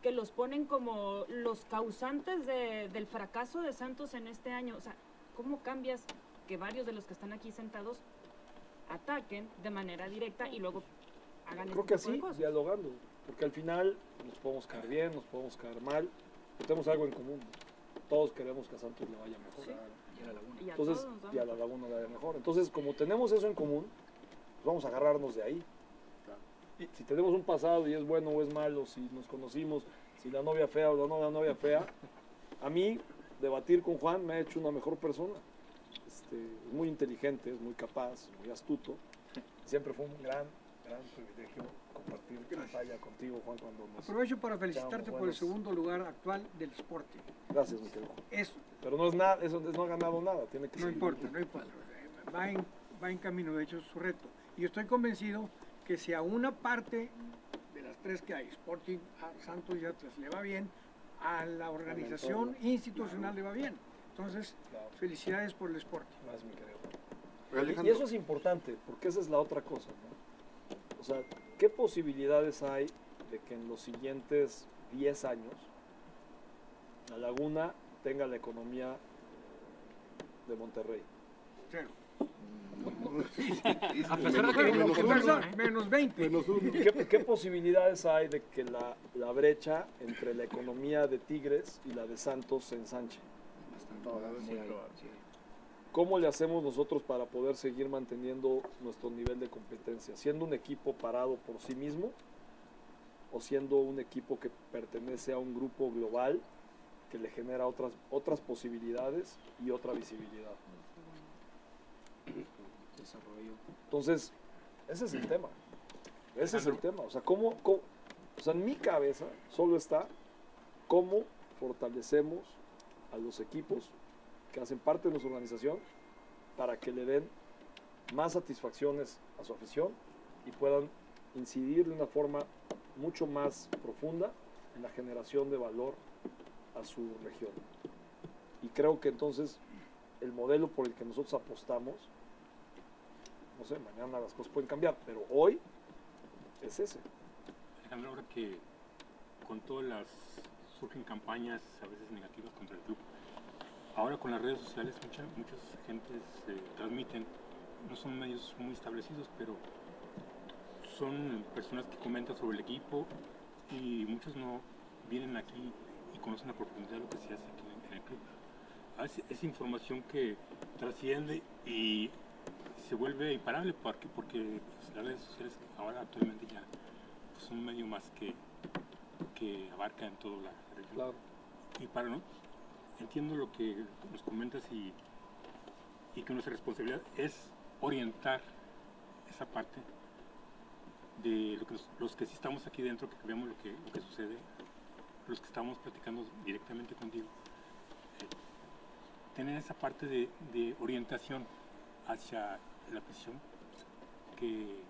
que los ponen como los causantes de- del fracaso de Santos en este año? O sea, ¿cómo cambias que varios de los que están aquí sentados ataquen de manera directa y luego hagan Creo este que tipo de así, cosas? dialogando. Porque al final nos podemos caer bien, nos podemos caer mal, pero tenemos algo en común. Todos queremos que a Santos le vaya mejor. Y a la Laguna. Y a Entonces, y a la. Laguna le vaya mejor. Entonces, como tenemos eso en común, pues vamos a agarrarnos de ahí. Y Si tenemos un pasado y es bueno o es malo, si nos conocimos, si la novia fea o la no- la novia fea, a mí debatir con Juan me ha hecho una mejor persona. Este, es muy inteligente, es muy capaz, muy astuto. Siempre fue un gran, gran privilegio compartir pantalla contigo, Juan, cuando nos... Aprovecho para felicitarte por el segundo lugar actual del Sporting. Gracias, mi querido. Eso. Pero no es nada, eso no ha ganado nada, tiene que No seguir. importa, no importa. Va en, va en camino, de hecho, su reto. Y estoy convencido que si a una parte de las tres que hay, Sporting, a Santos y Atlas, le va bien, a la organización institucional le va bien. Entonces, felicidades por el Sporting. Más, mi querido. Y-. Y eso es importante, porque esa es la otra cosa. ¿no? O sea, ¿qué posibilidades hay de que en los siguientes 10 años la laguna tenga la economía de Monterrey? Cero. A pesar de que Menos uno, uno, ¿eh? menos 20. ¿Qué, qué posibilidades hay de que la, la brecha entre la economía de Tigres y la de Santos se ensanche? Sí, sí. ¿Cómo le hacemos nosotros para poder seguir manteniendo nuestro nivel de competencia? ¿Siendo un equipo parado por sí mismo o siendo un equipo que pertenece a un grupo global que le genera otras, otras posibilidades y otra visibilidad? Desarrollo. Entonces, ese es el tema. Ese es el tema. O sea, ¿cómo, cómo- o sea, en mi cabeza solo está cómo fortalecemos a los equipos que hacen parte de nuestra organización para que le den más satisfacciones a su afición y puedan incidir de una forma mucho más profunda en la generación de valor a su región. Y creo que entonces el modelo por el que nosotros apostamos no sé, mañana las cosas pueden cambiar, pero hoy es ese. Alejandro, ahora que con todas las surgen campañas a veces negativas contra el club, ahora con las redes sociales mucha, muchas gentes eh, transmiten, no son medios muy establecidos, pero son personas que comentan sobre el equipo y muchos no vienen aquí y conocen a profundidad lo que se hace aquí en, el club. A veces es información que trasciende y se vuelve imparable porque, porque pues, las redes sociales ahora actualmente ya pues, son un medio más que, que abarca en toda la región. Y para no, entiendo lo que nos comentas y, y que nuestra responsabilidad es orientar esa parte de lo que los que sí estamos aquí dentro, que vemos lo que, lo que sucede, los que estamos platicando directamente contigo, eh, tener esa parte de, de orientación hacia la prisión que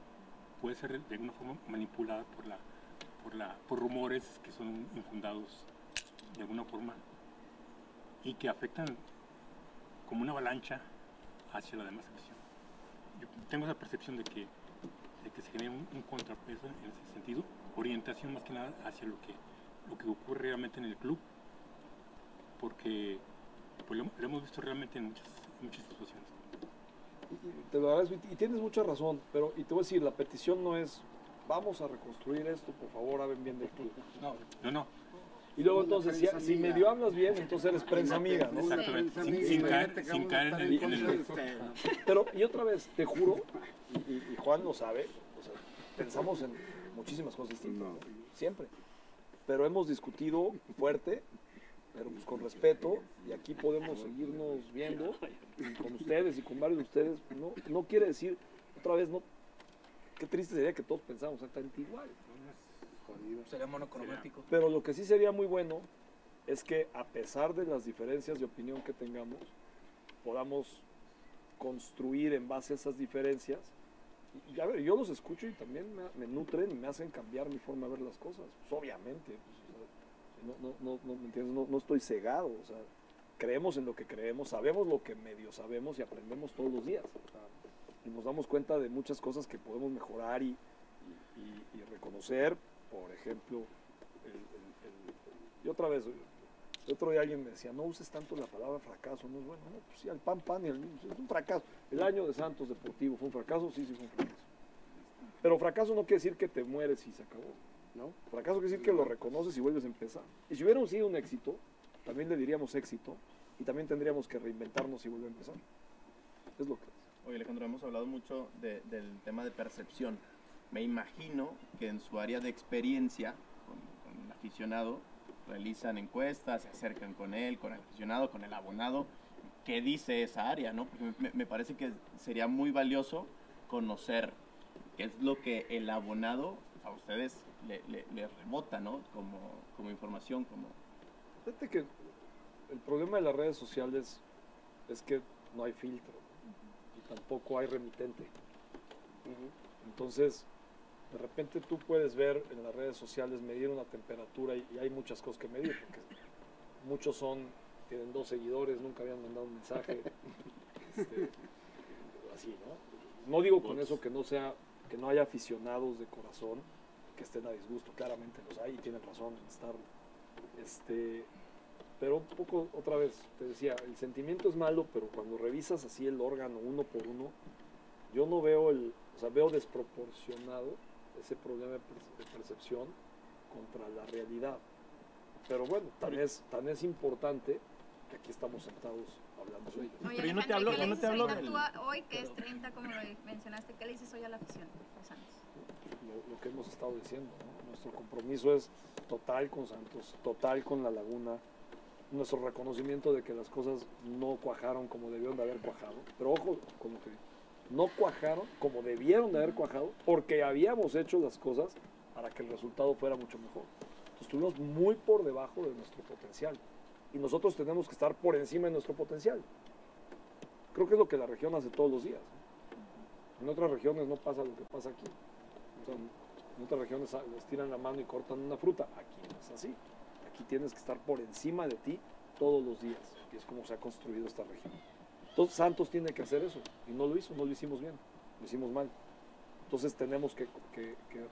puede ser de alguna forma manipulada por la por la por rumores que son infundados de alguna forma y que afectan como una avalancha hacia la demás afición. Yo tengo esa percepción de que, de que se genera un, un contrapeso en ese sentido, orientación más que nada hacia lo que, lo que ocurre realmente en el club, porque pues, lo, lo hemos visto realmente en muchas, en muchas situaciones. Te lo agradezco y y tienes mucha razón, pero y te voy a decir, la petición no es vamos a reconstruir esto, por favor, hagan bien del club. No, No, no. Y luego entonces, si, si medio hablas bien, entonces eres prensa amiga, ¿no? Exactamente, sin, sin caer, sin caer en el, en el- Pero, y otra vez, te juro, y, y- y Juan lo sabe, o sea, pensamos en muchísimas cosas distintas, ¿no? siempre. Pero hemos discutido fuerte, pero pues con respeto, y aquí podemos seguirnos viendo, con ustedes y con varios de ustedes. No, no quiere decir, otra vez, no. Qué triste sería que todos pensáramos exactamente igual. Sería monocromático. Pero lo que sí sería muy bueno es que a pesar de las diferencias de opinión que tengamos, podamos construir en base a esas diferencias. Y, y, a ver, yo los escucho y también me, me nutren y me hacen cambiar mi forma de ver las cosas. Pues, obviamente, pues, o sea, no, no, no, no, ¿me entiendes? No, no estoy cegado. O sea, creemos en lo que creemos, sabemos lo que medio sabemos y aprendemos todos los días. Y nos damos cuenta de muchas cosas que podemos mejorar y, y- y- y reconocer. Por ejemplo, el- y otra vez, el otro día alguien me decía, no uses tanto la palabra fracaso, no es bueno. No, pues sí, al pan pan y al es un fracaso. El año de Santos Deportivo fue un fracaso, sí, sí fue un fracaso. Pero fracaso no quiere decir que te mueres y se acabó. ¿no? Fracaso quiere decir que lo reconoces y vuelves a empezar. Y si hubiera sido un éxito, también le diríamos éxito y también tendríamos que reinventarnos y volver a empezar. Es lo que es. Oye Alejandro, hemos hablado mucho de- del tema de percepción. Me imagino que en su área de experiencia con, con el aficionado realizan encuestas, se acercan con él, con el aficionado, con el abonado. ¿Qué dice esa área? ¿no? Porque me, me parece que sería muy valioso conocer qué es lo que el abonado a ustedes le, le, le rebota ¿no? como, como información, como... Fíjate que el problema de las redes sociales es que no hay filtro y tampoco hay remitente. Entonces, de repente tú puedes ver en las redes sociales medir una temperatura y, y hay muchas cosas que medir, porque muchos son, tienen dos seguidores, nunca habían mandado un mensaje, este, así, ¿no? No digo con eso que no sea, que no haya aficionados de corazón que estén a disgusto, claramente los hay y tienen razón en estar este, pero un poco, otra vez, te decía, el sentimiento es malo, pero cuando revisas así el órgano uno por uno, yo no veo el, o sea, veo desproporcionado ese problema de, perce- de percepción contra la realidad. Pero bueno, tan es, tan es importante que aquí estamos sentados hablando de ello. Oye, Pero yo no te hablo- ¿y qué yo le no te hablo tú a- hoy, que es 30, como lo mencionaste, ¿qué le dices hoy a la afición lo, lo que hemos estado diciendo. ¿no? Nuestro compromiso es total con Santos, total con la Laguna, nuestro reconocimiento de que las cosas no cuajaron como debieron de haber cuajado. Pero ojo con lo que no cuajaron como debieron de haber cuajado porque habíamos hecho las cosas para que el resultado fuera mucho mejor. Entonces, estuvimos muy por debajo de nuestro potencial y nosotros tenemos que estar por encima de nuestro potencial. Creo que es lo que la región hace todos los días. En otras regiones no pasa lo que pasa aquí. En otras regiones les tiran la mano y cortan una fruta. Aquí no es así. Aquí tienes que estar por encima de ti todos los días. Y es como se ha construido esta región. Entonces Santos tiene que hacer eso. Y no lo hizo, no lo hicimos bien. Lo hicimos mal. Entonces tenemos que, que- que-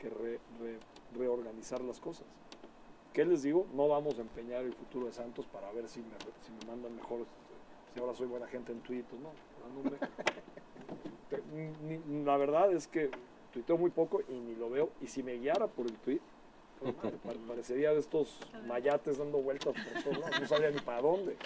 que re- re- reorganizar las cosas. ¿Qué les digo? No vamos a empeñar el futuro de Santos para ver si me, si me mandan mejor, si ahora soy buena gente en Twitter. No, Ah, no la verdad es que tuiteo muy poco y ni lo veo. Y si me guiara por el pues, madre, pare- parecería de estos mayates dando vueltas por todos lados. No sabía ni para dónde.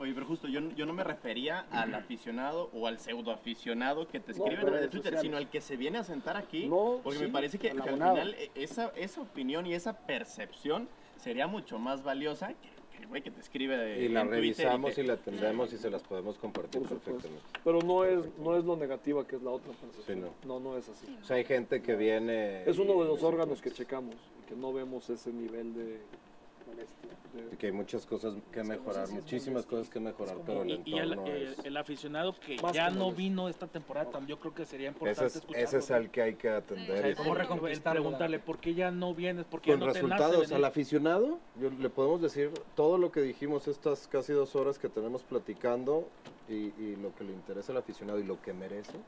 Oye, pero justo yo, no- yo no me refería al aficionado o al pseudo aficionado que te No, escribe en de redes Twitter, sociales. sino al que se viene a sentar aquí. No, porque sí, me parece que, al que al abonado. final eh, esa, esa opinión y esa percepción sería mucho más valiosa que, que el güey que te escribe de, Y la en revisamos te- y la atendemos y se las podemos compartir perfectamente. Pero no es, no es lo negativa que es la otra percepción. Sí, no. no, es así. O sea, hay gente que viene... Es uno de los órganos que checamos y que no vemos ese nivel de que hay muchas cosas que mejorar, sí, sí, muchísimas cosas que mejorar, pero el Y, y el, entorno el- es... el aficionado que Más ya que no vino esta temporada, tam- yo creo que sería importante Ese es, ese es al que hay que atender. y- ¿Cómo El reconquistarlo? preguntarle por qué ya no vienes, por qué con no te resultados al aficionado, yo, le podemos decir todo lo que dijimos estas casi dos horas que tenemos platicando y, y lo que le interesa al aficionado y lo que merece,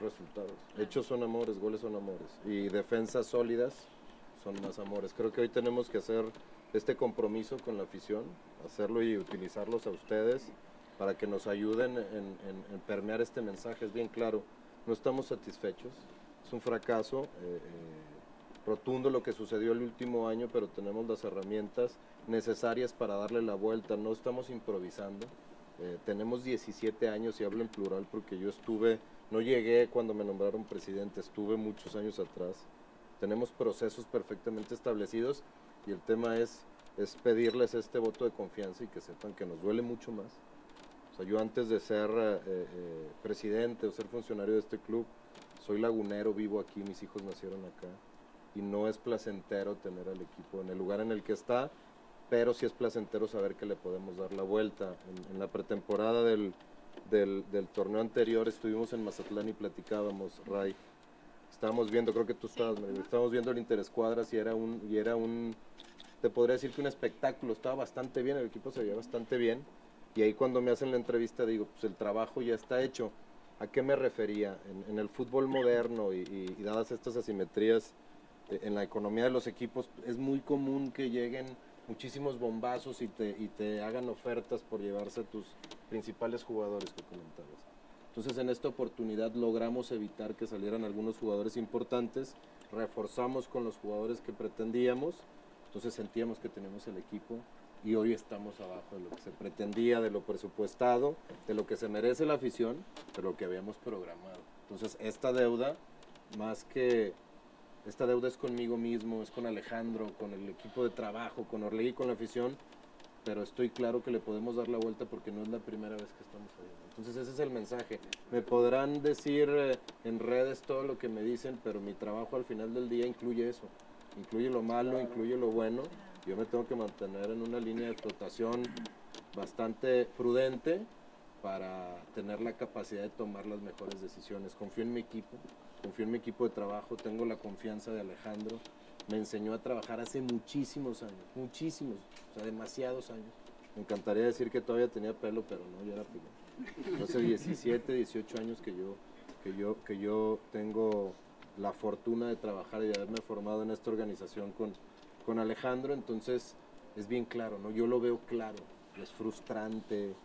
resultados. Hechos son amores, goles son amores y defensas sólidas son más amores. Creo que hoy tenemos que hacer este compromiso con la afición, hacerlo y utilizarlos a ustedes para que nos ayuden en, en- permear este mensaje. Es bien claro, no estamos satisfechos, es un fracaso. eh, eh, rotundo lo que sucedió el último año, pero tenemos las herramientas necesarias para darle la vuelta. No estamos improvisando. Eh, tenemos 17 años y hablo en plural porque yo estuve, no llegué cuando me nombraron presidente, estuve muchos años atrás. Tenemos procesos perfectamente establecidos y el tema es, es pedirles este voto de confianza y que sepan que nos duele mucho más. O sea, yo antes de ser eh, eh, presidente o ser funcionario de este club, soy lagunero, vivo aquí, mis hijos nacieron acá y no es placentero tener al equipo en el lugar en el que está, pero sí es placentero saber que le podemos dar la vuelta. En, en la pretemporada del, del, del, torneo anterior estuvimos en Mazatlán y platicábamos, Ray. Estábamos viendo, creo que tú estabas, María, estábamos viendo el Interescuadras y era un, y era un, te podría decir que un espectáculo, estaba bastante bien, el equipo se veía bastante bien. Y ahí cuando me hacen la entrevista digo, pues el trabajo ya está hecho. ¿A qué me refería? En, en el fútbol moderno y, y, y dadas estas asimetrías eh, en la economía de los equipos, es muy común que lleguen muchísimos bombazos y te, y te hagan ofertas por llevarse a tus principales jugadores que comentabas. Entonces en esta oportunidad logramos evitar que salieran algunos jugadores importantes, reforzamos con los jugadores que pretendíamos, entonces sentíamos que teníamos el equipo y hoy estamos abajo de lo que se pretendía, de lo presupuestado, de lo que se merece la afición, de lo que habíamos programado. Entonces esta deuda, más que esta deuda es conmigo mismo, es con Alejandro, con el equipo de trabajo, con Orlegui, con la afición, pero estoy claro que le podemos dar la vuelta porque no es la primera vez que estamos ahí. Entonces ese es el mensaje. Me podrán decir eh, en redes todo lo que me dicen, pero mi trabajo al final del día incluye eso. Incluye lo malo, incluye lo bueno. Yo me tengo que mantener en una línea de flotación bastante prudente para tener la capacidad de tomar las mejores decisiones. Confío en mi equipo, confío en mi equipo de trabajo, tengo la confianza de Alejandro. Me enseñó a trabajar hace muchísimos años, muchísimos, o sea, demasiados años. Me encantaría decir que todavía tenía pelo, pero no, yo era pelón. Hace 17, 18 años que yo, que yo, que yo tengo la fortuna de trabajar y de haberme formado en esta organización con, con Alejandro, entonces es bien claro, ¿no? Yo lo veo claro, es frustrante,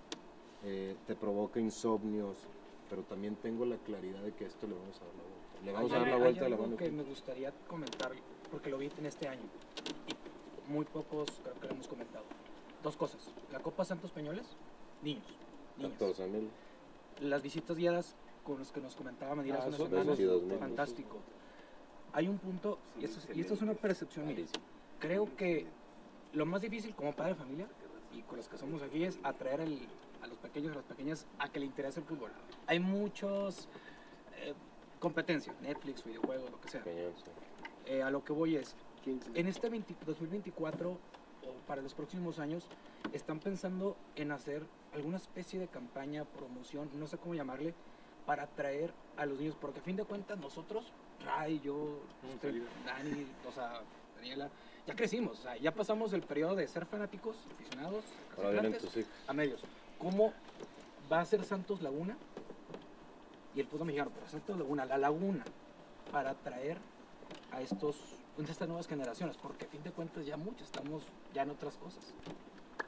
eh, te provoca insomnios, pero también tengo la claridad de que esto le vamos a dar la vuelta. Le vamos Hay- a dar la hay vuelta a la algo mano. que me gustaría comentar, porque lo vi en este año, y muy pocos creo que lo hemos comentado. Dos cosas, la Copa Santos Peñoles, niños, niños. 14 mil. Las visitas guiadas con los que nos comentaba Medina Ah, hace unas semanas, eso sí, 2000. fantástico. Hay un punto, y esto, es- y esto es una percepción mía, creo que lo más difícil como padre de familia, y con los que somos aquí, es atraer el- a los pequeños y a las pequeñas a que le interese el fútbol. Hay muchos eh, competencia, Netflix, videojuegos, lo que sea. Eh, a lo que voy es, en este 20 2024 o para los próximos años, están pensando en hacer alguna especie de campaña, promoción, no sé cómo llamarle, para atraer a los niños, porque a fin de cuentas nosotros, Ray, yo, usted, Dani, o sea, Daniela, ya crecimos, o sea, ya pasamos el periodo de ser fanáticos, aficionados, a medios. ¿Cómo va a ser Santos Laguna y el fútbol mexicano, pero Santos Laguna, la Laguna, para atraer a estos, a estas nuevas generaciones? Porque a fin de cuentas ya muchos estamos ya en otras cosas.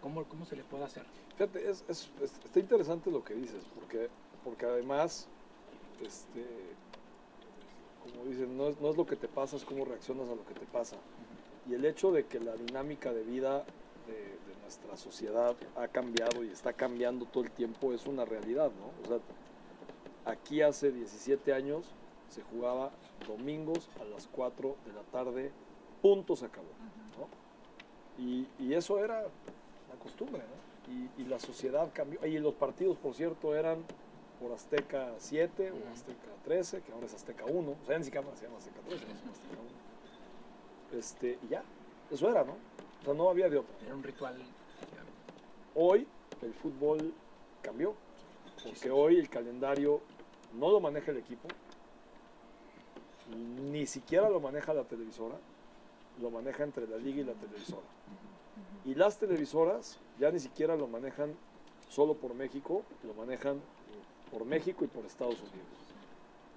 ¿Cómo, cómo se le puede hacer? Fíjate, es, es- es- está interesante lo que dices, porque, porque además, este, como dicen, no es, no es lo que te pasa, es cómo reaccionas a lo que te pasa. Y el hecho de que la dinámica de vida de, de nuestra sociedad ha cambiado y está cambiando todo el tiempo es una realidad, ¿no? O sea, aquí hace 17 años se jugaba domingos a las 4 de la tarde, punto se acabó, ¿no? Y, y eso era la costumbre, ¿no? Y, y la sociedad cambió. Y los partidos, por cierto, eran por Azteca 7 o Azteca 13, que ahora es Azteca 1. O sea, ni siquiera se llama Azteca 13, es Azteca 1. Este, y ya, eso era, ¿no? O sea, no había de otra. Era un ritual. Hoy el fútbol cambió, porque hoy el calendario no lo maneja el equipo, ni siquiera lo maneja la televisora, lo maneja entre la liga y la televisora. Y las televisoras ya ni siquiera lo manejan solo por México, lo manejan por México y por Estados Unidos.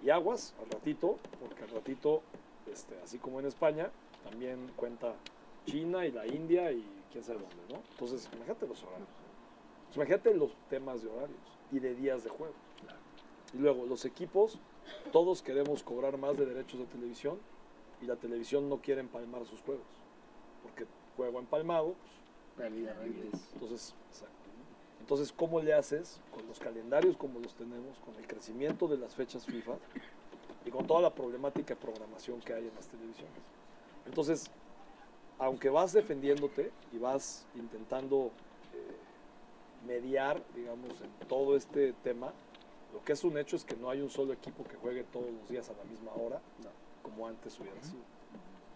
Y aguas al ratito, porque al ratito, este, así como en España, también cuenta China y la India y quién sabe dónde, ¿no? Entonces, imagínate los horarios. Imagínate los temas de horarios y de días de juego. Y luego, los equipos, todos queremos cobrar más de derechos de televisión y la televisión no quiere empalmar sus juegos. Porque juego empalmado, pues, entonces, exacto. Entonces, ¿cómo le haces con los calendarios como los tenemos, con el crecimiento de las fechas FIFA y con toda la problemática de programación que hay en las televisiones? Entonces, aunque vas defendiéndote y vas intentando eh, mediar, digamos, en todo este tema, lo que es un hecho es que no hay un solo equipo que juegue todos los días a la misma hora, como antes hubiera sido.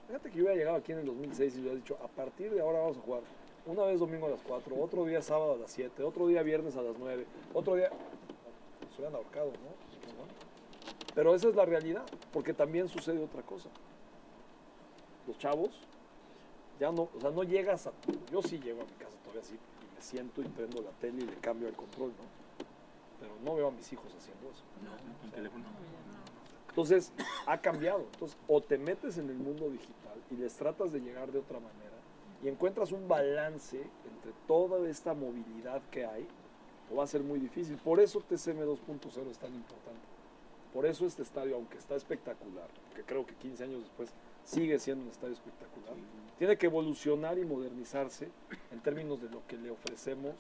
Fíjate que yo hubiera llegado aquí en el 2006 y hubiera dicho, a partir de ahora vamos a jugar una vez domingo a las 4, otro día sábado a las 7, otro día viernes a las 9, otro día... Se hubieran ahorcado, ¿no? Pero esa es la realidad, porque también sucede otra cosa. Los chavos, ya no, o sea, no llegas a... Yo sí llego a mi casa todavía así, y me siento y prendo la tele y le cambio el control, ¿no? Pero no veo a mis hijos haciendo eso. El teléfono. Entonces, ha cambiado. Entonces, o te metes en el mundo digital y les tratas de llegar de otra manera y encuentras un balance entre toda esta movilidad que hay, o va a ser muy difícil. Por eso TCM 2.0 es tan importante. Por eso este estadio, aunque está espectacular, que creo que 15 años después sigue siendo un estadio espectacular, tiene que evolucionar y modernizarse en términos de lo que le ofrecemos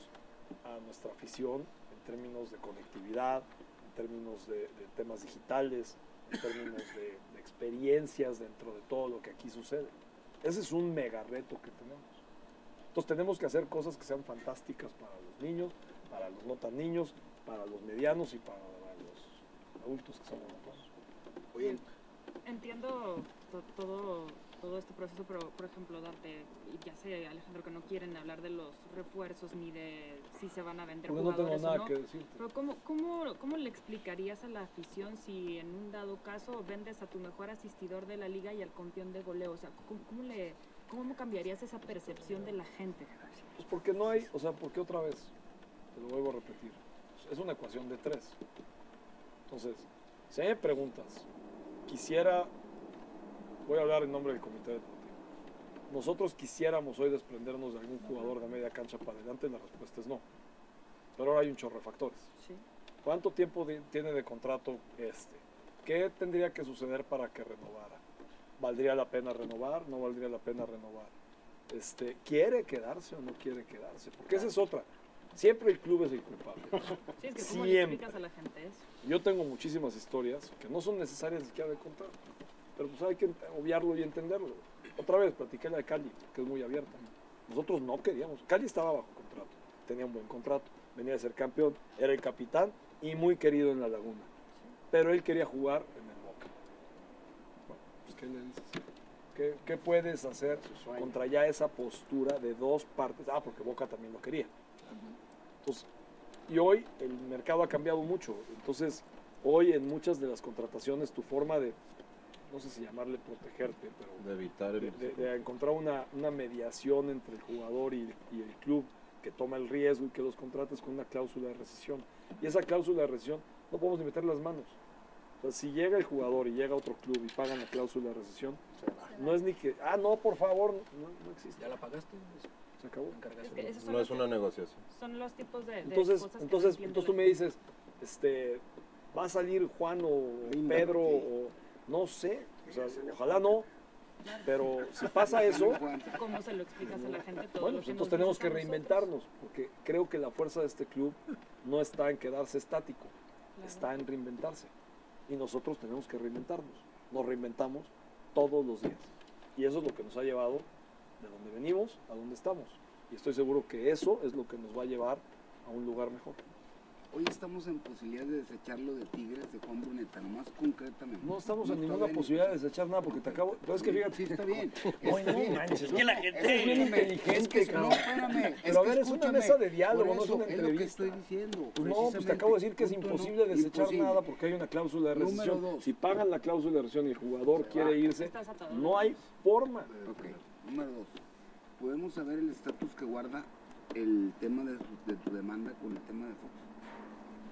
a nuestra afición, términos de conectividad, en términos de, de temas digitales, en términos de, de experiencias dentro de todo lo que aquí sucede. Ese es un mega reto que tenemos. Entonces tenemos que hacer cosas que sean fantásticas para los niños, para los no tan niños, para los medianos y para los adultos que somos nosotros. Oye, entiendo to- todo, todo este proceso, pero por ejemplo, Dante, y ya sé, Alejandro, que no quieren hablar de los refuerzos ni de si se van a vender Porque no tengo jugadores nada o no. que decirte. Pero ¿cómo, cómo, ¿cómo le explicarías a la afición si en un dado caso vendes a tu mejor asistidor de la liga y al campeón de goleo? O sea, ¿cómo, cómo le, ¿cómo cambiarías esa percepción de la gente? Pues porque no hay, o sea, porque otra vez, te lo vuelvo a repetir, es una ecuación de tres. Entonces, si me preguntas, quisiera, voy a hablar en nombre del comité deportivo, nosotros quisiéramos hoy desprendernos de algún jugador de media cancha para adelante, la respuesta es no. Pero ahora hay un chorro de factores. ¿Cuánto tiempo de- tiene de contrato este? ¿Qué tendría que suceder para que renovara? ¿Valdría la pena renovar? ¿No valdría la pena renovar? Este, ¿Quiere quedarse o no quiere quedarse? Porque esa es otra. Siempre el club es el culpable. Sí, es que ¿cómo le Siempre. explicas a la gente eso? Yo tengo muchísimas historias que no son necesarias ni siquiera de contar, pero pues hay que obviarlo y entenderlo. Otra vez, platiqué la de Cali, que es muy abierta. Nosotros no queríamos. Cali estaba bajo contrato, tenía un buen contrato, venía a ser campeón, era el capitán y muy querido en la laguna. Pero él quería jugar en el Boca. Bueno, pues ¿qué le dices? ¿Qué, qué puedes hacer contra ya esa postura de dos partes? Ah, porque Boca también lo quería. Entonces, y hoy el mercado ha cambiado mucho. Entonces, hoy en muchas de las contrataciones tu forma de, no sé si llamarle protegerte, pero De evitar el... de, de encontrar una, una mediación entre el jugador y, y el club que toma el riesgo y que los contrates con una cláusula de rescisión. Y esa cláusula de rescisión no podemos ni meter las manos. O sea, si llega el jugador y llega a otro club y pagan la cláusula de rescisión, no es ni que, ah, no, por favor, no, no existe. ¿Ya la pagaste? Se acabó. Es que No es una negociación. Son los tipos de, de Entonces, cosas que entonces, entonces tú me dices, este, va a salir Juan o Linda, Pedro sí. o no sé, o sea, ojalá no, pero si pasa eso, ¿Cómo se lo explicas a la gente todo bueno, pues entonces tenemos que reinventarnos, porque creo que la fuerza de este club no está en quedarse estático, está en reinventarse. Y nosotros tenemos que reinventarnos. Nos reinventamos todos los días. Y eso es lo que nos ha llevado de donde venimos a donde estamos. Y estoy seguro que eso es lo que nos va a llevar a un lugar mejor. Hoy estamos en posibilidad de desecharlo de Tigres de Juan Bruneta, nomás concretamente. No estamos No en ninguna bien. posibilidad de desechar nada porque te acabo. Pero es que fíjate. Sí, está bien. Oye, no bien. manches. Es que la gente- Eres bien inteligente, es que- cabrón. no, espérame, Pero a es que ver, es una mesa de diálogo, no es una es lo que entrevista. estoy diciendo. Pues no, pues te acabo de decir que es imposible no, desechar imposible. nada porque hay una cláusula de rescisión. dos. Si pagan la cláusula de rescisión y el jugador quiere va. irse, no hay forma. Ok, número dos. ¿Podemos saber el estatus que guarda el tema de tu demanda con el tema de Fox?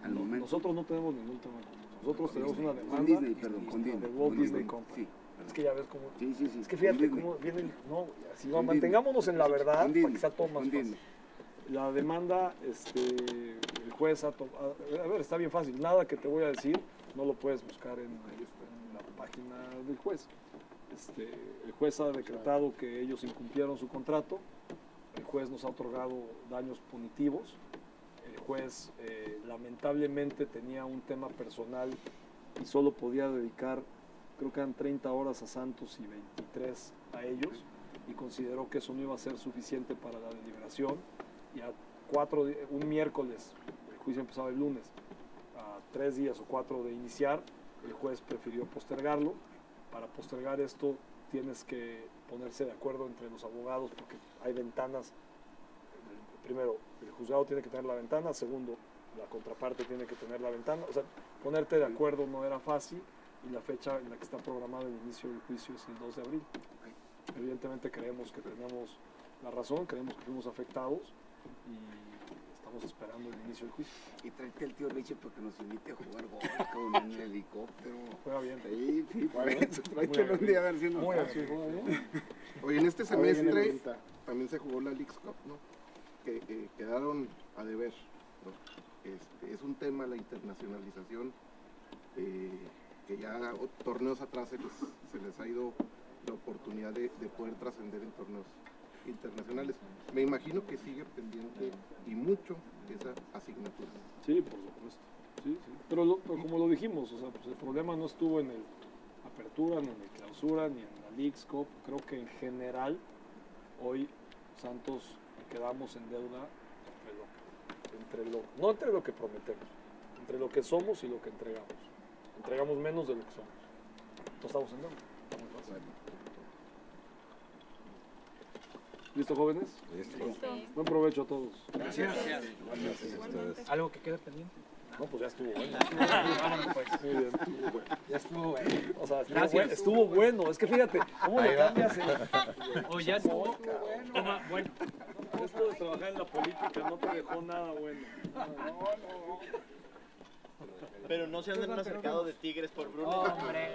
Al No, momento. Nosotros no tenemos ningún tema. Nosotros Con tenemos Disney, una con demanda Disney, perdón, con de Disney, Walt con Disney Disney, Company. sí. Es que ya ves cómo. Sí, sí, sí. Es que con fíjate cómo viene el. No, si Con mantengámonos en la verdad, Con para que Disney, sea todo más con fácil. La demanda, este, el juez ha tomado. A ver, está bien fácil. Nada que te voy a decir no lo puedes buscar en, en la página del juez. Este, el juez ha decretado que ellos incumplieron su contrato, el juez nos ha otorgado daños punitivos, el juez eh, lamentablemente tenía un tema personal y solo podía dedicar, creo que eran 30 horas a Santos y 23 a ellos, y consideró que eso no iba a ser suficiente para la deliberación, y a cuatro, un miércoles, el juicio empezaba el lunes, a tres días o cuatro de iniciar, el juez prefirió postergarlo. Para postergar esto tienes que ponerse de acuerdo entre los abogados porque hay ventanas. Primero, el juzgado tiene que tener la ventana, segundo, la contraparte tiene que tener la ventana. O sea, ponerte de acuerdo no era fácil y la fecha en la que está programado el inicio del juicio es el 2 de abril. Evidentemente creemos que tenemos la razón, creemos que fuimos afectados y estamos esperando el inicio del juicio. Y tráete al tío Richie para que nos invite a jugar golf con un helicóptero. Juega bien. Sí, sí, bien. eso. Tráetelo un día a ver si nos. Oye, en este semestre también se jugó la Leagues Cup, ¿no? Que eh, quedaron a deber. Este, es un tema la internacionalización, eh, que ya torneos atrás se les, se les ha ido la oportunidad de, de poder trascender en torneos internacionales. Me imagino que sigue pendiente y mucho esa asignatura. Sí, por supuesto. Sí, sí. Pero, lo- como lo dijimos, o sea, pues el problema no estuvo en el apertura, ni en el clausura, ni en la Leagues Cup. Creo que en general hoy Santos quedamos en deuda entre lo, entre lo, no entre lo que prometemos, entre lo que somos y lo que entregamos. Entregamos menos de lo que somos. No estamos en deuda. ¿Listo, jóvenes? Listo. Listo. Buen provecho a todos. Gracias. Gracias a ustedes. ¿Algo que quede pendiente? No, pues ya estuvo bueno. Pues. Muy bien, estuvo bueno. Ya estuvo bueno. O sea, estuvo, Gracias. bueno, estuvo bueno. Es que fíjate, ¿cómo le cambias el... O ya estuvo Toma, bueno. Esto de trabajar en la política no te dejó nada bueno. Pero no se han acercado de Tigres por Bruno. Hombre.